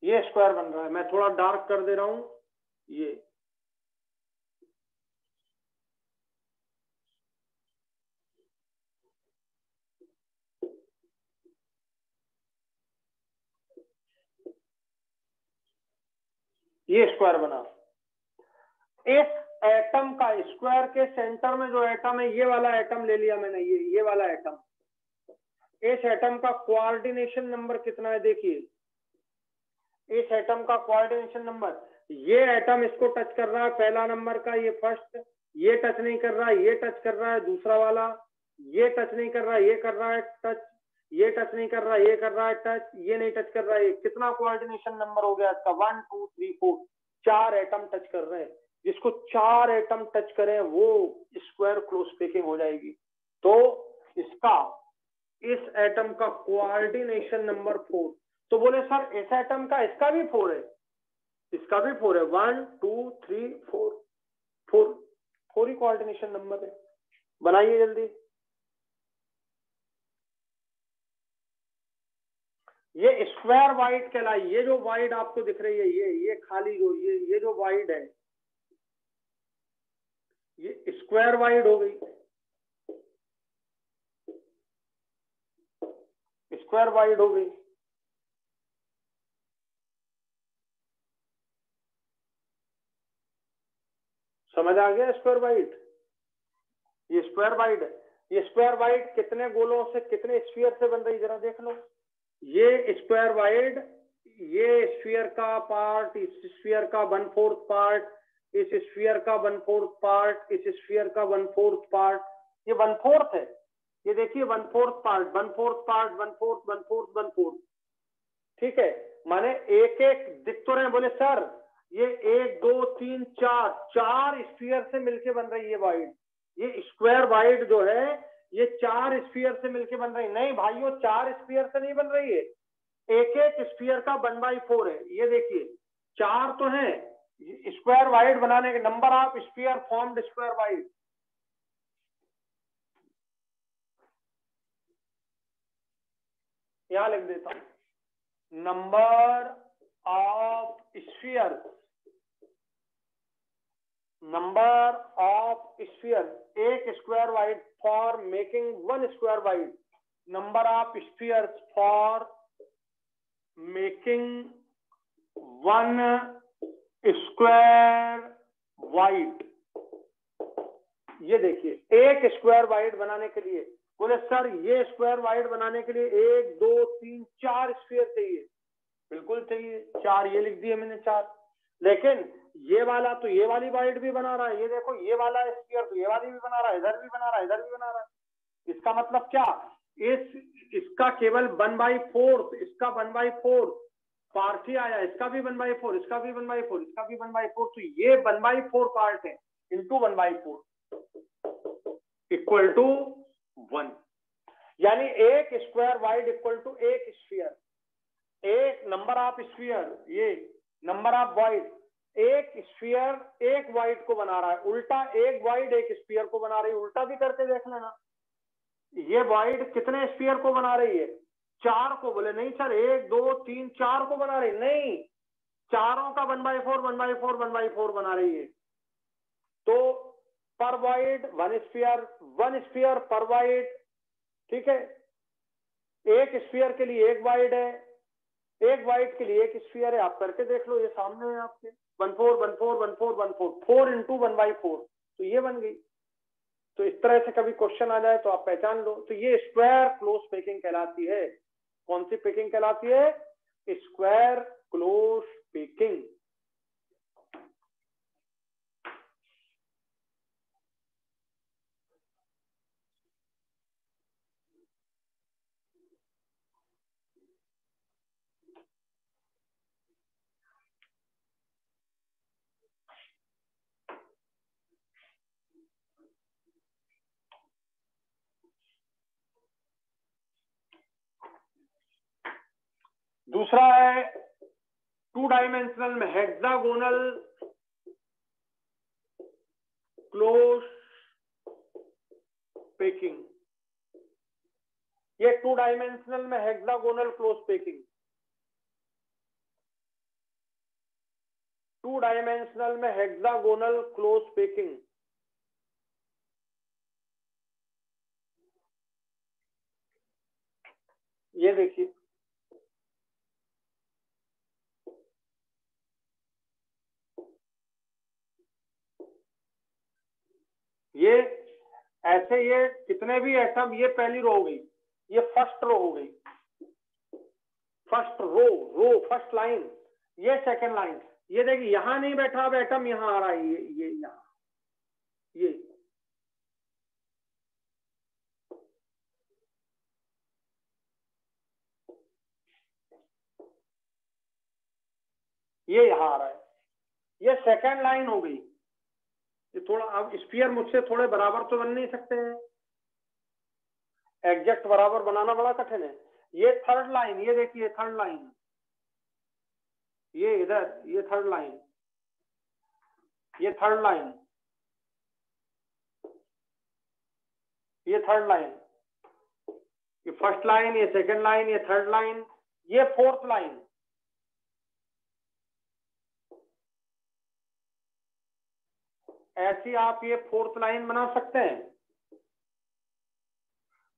ये स्क्वायर बन रहा है। मैं थोड़ा डार्क कर दे रहा हूँ। ये ये स्क्वायर बना। इस एटम का स्क्वायर के सेंटर में जो एटम है, ये वाला एटम ले लिया मैंने, ये ये वाला एटम इस एटम का कोऑर्डिनेशन नंबर कितना है देखिए। इस एटम का कोऑर्डिनेशन नंबर ये एटम इसको टच कर रहा है, पहला नंबर का, ये फ़र्स्ट ये टच नहीं कर रहा, ये टच कर रहा है, दूसरा वाला, ये टच नहीं कर रहा, ये कर रहा है टच ये टच नहीं कर रहा, ये कर रहा है टच ये नहीं टच कर रहा है कितना कोऑर्डिनेशन नंबर हो गया इसका? वन टू थ्री फोर चार एटम टच कर रहे हैं। जिसको चार एटम टच करें, वो स्क्वायर क्लोज पेकिंग हो जाएगी। तो इसका, इस एटम का कोऑर्डिनेशन नंबर फोर तो बोले, सर इस एटम का, इसका भी फोर है। इसका भी फोर है। One two three four four four ही कोऑर्डिनेशन नंबर है। बनाइए जल्दी। ये स्क्वायर वाइड कहलाई। ये जो वाइड आपको दिख रही है, ये ये खाली जो, ये ये जो वाइड है, ये स्क्वायर वाइड हो गई। स्क्वायर वाइड हो गई। समझ आ गया स्क्वायर वाइड ये स्क्वायर वाइड ये स्क्वायर वाइड कितने गोलों से, कितने स्फीयर से बन रही जरा देख लो। ये स्क्वायर वाइड ये स्फीयर का पार्ट इस स्फीयर का वन फोर्थ पार्ट इस स्फीयर का वन फोर्थ पार्ट इस स्फीयर का वन फोर्थ पार्ट ये वन फोर्थ है। ये देखिए one fourth part one fourth part one fourth one fourth one fourth ठीक है? माने एक एक दिख तो रहे बोले, सर ये एक, दो, तीन, चार चार स्पीयर से मिलके बन रही है वाइड ये स्क्वायर वाइड जो है, ये चार स्पीयर से मिलके बन रही नहीं भाइयों, चार स्पीयर से नहीं बन रही है। एक एक स्पीयर का वन बाई फोर है। ये देखिए, चार तो है। स्क्वायर वाइड बनाने के number of sphere formed square void यहाँ लिख देता हूँ। Number of sphere number of sphere एक square void for making one square void number of sphere for making one square void ये देखिए, एक स्क्वायर वाइड बनाने के लिए। बोले, सर, ये स्क्वायर वाइड बनाने के लिए एक, दो, तीन, चार स्क्वायर चाहिए। बिल्कुल चाहिए चार, ये लिख दिए मैंने चार। लेकिन ये वाला तो ये वाली वाइड भी बना रहा है, ये देखो, ये वाला स्क्वायर तो ये वाली भी बना रहा है, इधर भी बना रहा है, इधर भी बना रहा है। इसका मतलब क्या? इस, इसका केवल वन बाई फोर्थ इसका वन बाई फोर्थ पार्ट ही आया, इसका भी वन बाई फोर, इसका भी वन बाई फोर, इसका भी वन बाई फोर तो ये वन बाई फोर पार्ट है into one by four. Equal to one यानी एक स्क्वायर वाइड इक्वल टू एक स्फीयर एक नंबर ऑफ़ स्फीयर ये नंबर ऑफ़ वाइड एक स्फीयर एक वाइड को बना रहा है। उल्टा एक वाइड एक स्फीयर को बना रही है। उल्टा भी करके देख लेना। ये वाइड कितने स्फीयर को बना रही है? चार को बोले, नहीं सर, एक, दो, तीन, चार को बना रही नहीं, चारों का one by four one by four one by four बना रही है। तो per void one sphere one sphere per void ठीक है? एक स्पीयर के लिए एक वाइड है। एक वाइट के लिए एक स्पीयर है, आप करके देख लो, ये सामने है आपके। One four one four one four one four. Four into one by four तो ये बन गई। तो इस तरह से कभी क्वेश्चन आ जाए तो आप पहचान लो। तो ये स्क्वायर क्लोज पेकिंग कहलाती है। कौन सी पेकिंग कहलाती है? स्क्वायर क्लोज पेकिंग दूसरा है टू डायमेंशनल में हेक्सागोनल क्लोज पेकिंग ये टू डायमेंशनल में hexagonal close packing two dimensional में हेक्सागोनल क्लोज पेकिंग ये देखिए। ये ऐसे ये कितने भी एटम ये पहली रो हो गई, ये फ़र्स्ट रो हो गई। First row row first line ये सेकंड लाइन ये देखिए, यहाँ नहीं बैठा, अब एटम यहाँ आ रहा है, ये ये यहाँ, ये। ये यहाँ आ रहा है। ये सेकंड लाइन हो गई। ये थोड़ा अब स्पीयर मुझसे थोड़े बराबर तो बन नहीं सकते हैं। एग्जैक्ट बराबर बनाना बड़ा कठिन है। ये थर्ड लाइन ये देखिए थर्ड लाइन ये इधर, ये थर्ड लाइन ये थर्ड लाइन ये थर्ड लाइन ये फ़र्स्ट लाइन ये सेकंड लाइन ये थर्ड लाइन ये फोर्थ लाइन ऐसी आप ये फोर्थ लाइन बना सकते हैं।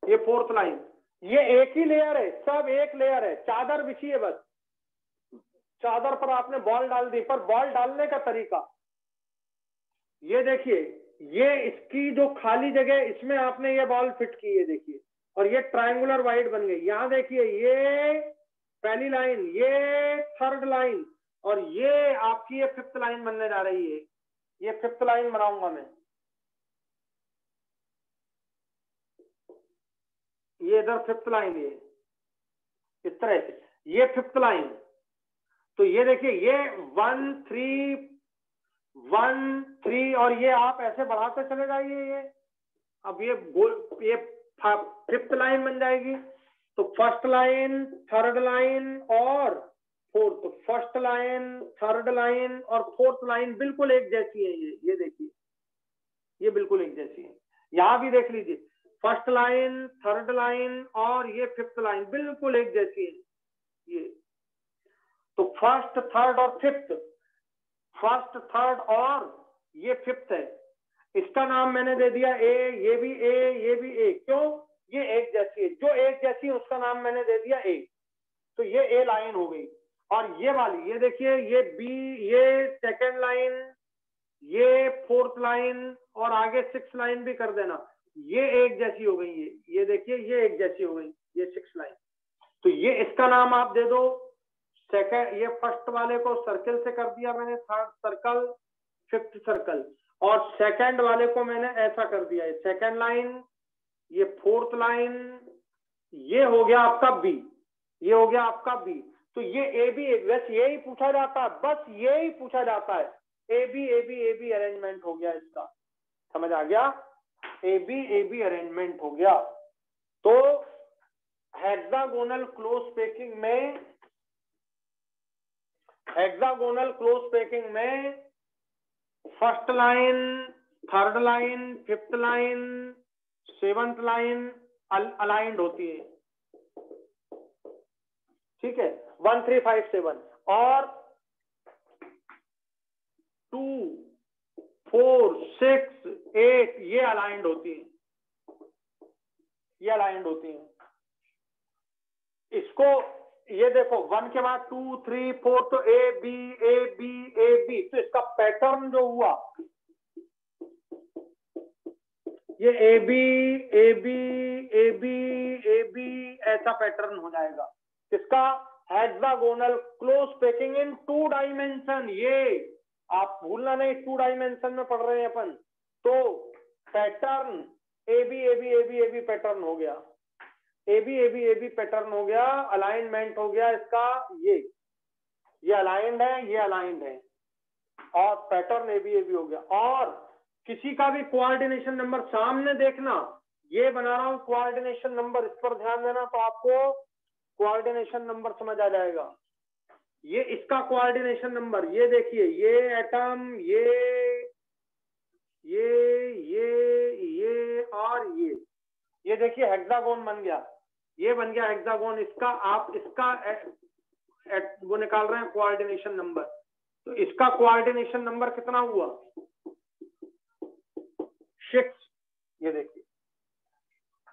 ये फोर्थ लाइन ये एक ही लेयर है, सब एक लेयर है। चादर बिछी है बस। चादर पर आपने बॉल डाल दी, पर बॉल डालने का तरीका। ये देखिए, ये इसकी जो खाली जगह, इसमें आपने ये बॉल फिट की है देखिए। और ये ट्रायंगुलर वाइड बन गई। यहाँ देखिए, ये पहली लाइन ये थर्ड लाइन और ये आपकी ये फिफ्थ लाइन बनने जा रही है। ये फिफ्थ लाइन बनाऊँगा मैं। ये इधर फिफ्थ लाइन ये इस तरह से। ये फिफ्थ लाइन तो ये देखिए, ये वन थ्री वन थ्री और ये आप ऐसे बढ़ाते चले जाइए ये। अब ये गोल ये फिफ्थ लाइन बन जाएगी। तो फ़र्स्ट लाइन थर्ड लाइन और fourth, first line, third line और फोर्थ लाइन बिल्कुल एक जैसी है ये ये देखिए। ये बिल्कुल एक जैसी है। यहाँ भी देख लीजिए, फ़र्स्ट लाइन, थर्ड लाइन और ये फिफ्थ लाइन बिल्कुल एक जैसी है ये। तो फ़र्स्ट, थर्ड और फिफ्थ, फ़र्स्ट, थर्ड और ये फिफ्थ है। इसका नाम मैंने दे दिया ए, ये भी ए, ये भी ए। क्यों? ये एक जैसी है। जो एक जैसी है, उसका नाम मैंने दे दिया ए। तो ये ए लाइन हो गई। और ये वाली, ये देखिए, ये बी ये सेकेंड लाइन ये फोर्थ लाइन और आगे सिक्स लाइन भी कर देना। ये एक जैसी हो गई, ये ये देखिए, ये एक जैसी हो गई, ये सिक्स लाइन तो ये इसका नाम आप दे दो। सेकेंड ये फ़र्स्ट वाले को सर्कल से कर दिया मैंने थर्ड सर्कल फिफ्थ सर्कल और सेकंड वाले को मैंने ऐसा कर दिया सेकंड लाइन ये फोर्थ लाइन ये हो गया आपका बी ये हो गया आपका बी तो ये ए बी बस यही पूछा जाता है, बस यही पूछा जाता है। A B A B A B arrangement हो गया इसका। समझ आ गया? A B A B arrangement हो गया। तो हेक्सागोनल क्लोज पैकिंग में हेक्सागोनल क्लोज पैकिंग में first line third line fifth line seventh line aligned होती है। ठीक है? वन थ्री फाइव सेवन और टू फोर सिक्स एट ये अलाइंड होती हैं। ये अलाइंड होती हैं। इसको, ये देखो वन के बाद टू थ्री फोर तो A B A B A B तो इसका पैटर्न जो हुआ, ये A B A B A B A B ऐसा पैटर्न हो जाएगा। इसका hexagonal close packing in two dimension ये आप भूलना नहीं टू डायमेंशन में पढ़ रहे हैं अपन। तो pattern A B A B A B A B pattern हो गया। A B A B A B pattern हो गया अलाइनमेंट हो गया इसका, ये। ये अलाइंड है, ये अलाइंड है। और pattern A B A B हो गया। और किसी का भी कोऑर्डिनेशन नंबर सामने देखना, ये बना रहा हूँ कोऑर्डिनेशन नंबर इस पर ध्यान देना। तो आपको कोऑर्डिनेशन नंबर समझ आ जाएगा। ये इसका कोऑर्डिनेशन नंबर ये देखिए ये एटम ये ये ये ये और ये। ये देखिए हेक्सागोन बन गया। ये बन गया हेक्सागोन इसका आप इसका ए, ए, वो निकाल रहे हैं कोऑर्डिनेशन नंबर तो इसका कोऑर्डिनेशन नंबर कितना हुआ? सिक्स ये देखिए।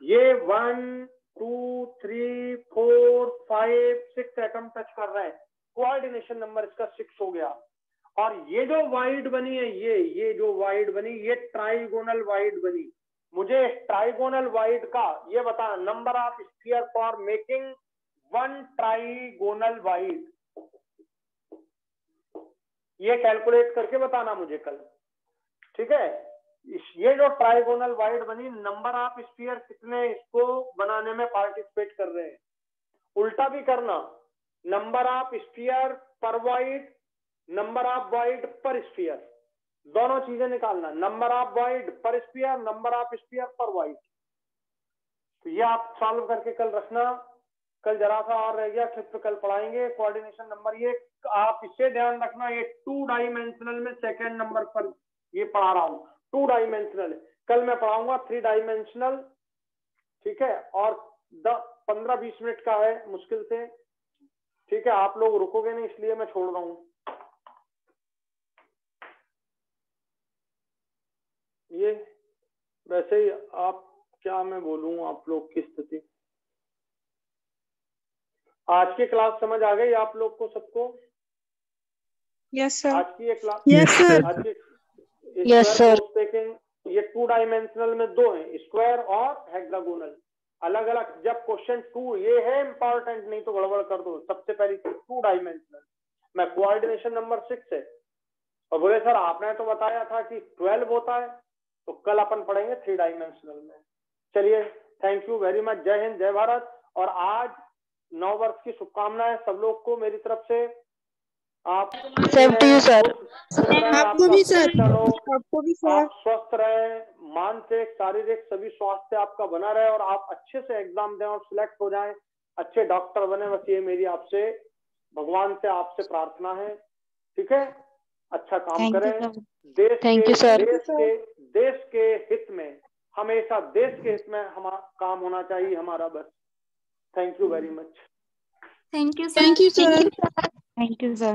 ये one two three four five six atom touch कर रहा है। कोऑर्डिनेशन नंबर इसका सिक्स हो गया। और ये जो वाइड बनी है, ये ये जो वाइड बनी, ये ट्राइगोनल वाइड बनी। मुझे ट्राइगोनल वाइड का, ये बता number of sphere for making one trigonal void ये कैलकुलेट करके बताना मुझे कल। ठीक है? ये जो ट्राइगोनल वाइड बनी नंबर ऑफ़ स्पीयर कितने इसको बनाने में पार्टिसिपेट कर रहे हैं। उल्टा भी करना number of sphere per void number of void per sphere दोनों चीज़ें निकालना number of void per sphere number of sphere per void तो ये आप सॉल्व करके कल रखना, कल जरा सा और रह गया क्लिप कल पढ़ाएँगे। कोऑर्डिनेशन नंबर ये, आप इससे ध्यान रखना, ये टू डायमेंशनल में सेकेंड नंबर पर ये पढ़ा रहा हूँ। टू डायमेंशनल कल मैं पढ़ाऊँगा थ्री डायमेंशनल ठीक है? और द पंद्रह बीस मिनट का है मुश्किल से। ठीक है आप लोग रुकोगे नहीं इसलिए मैं छोड़ रहा हूँ। ये वैसे ही आप क्या मैं बोलूँ आप लोग की स्थिति। आज की क्लास समझ आ गई आप लोग को सबको? यस सर आज की ये क्लास यस सर आज की Yes, sir. देखें ये टू डायमेंशनल में दो हैं स्क्वायर और हेक्सागोनल अलग अलग जब क्वेश्चन टू ये है इंपॉर्टेंट नहीं तो गड़बड़ कर दो। सबसे पहली चीज़ टू डायमेंशनल मैं कोऑर्डिनेशन नंबर सिक्स है। और बोले सर आपने तो बताया था कि ट्वेल्व होता है तो कल अपन पढ़ेंगे थ्री डायमेंशनल में। चलिए थैंक यू वेरी मच जय हिंद जय भारत। और आज नौ वर्ष की शुभकामनाएँ सब लोग को मेरी तरफ़ से। आप Same to you, sir. आपको भी सर आपको भी आप स्वस्थ रहे मानसिक शारीरिक सभी स्वास्थ्य आपका बना रहे और आप अच्छे से एग्ज़ाम दें और सिलेक्ट हो जाएँ अच्छे डॉक्टर बने बस ये मेरी आपसे भगवान से आपसे प्रार्थना है ठीक है अच्छा काम Thank करें. देश Thank के you, sir. देश के देश के हित में हमेशा देश के हित में हमारा काम होना चाहिए हमारा बस thank you very much thank you. Thank you, sir. Thank you, sir.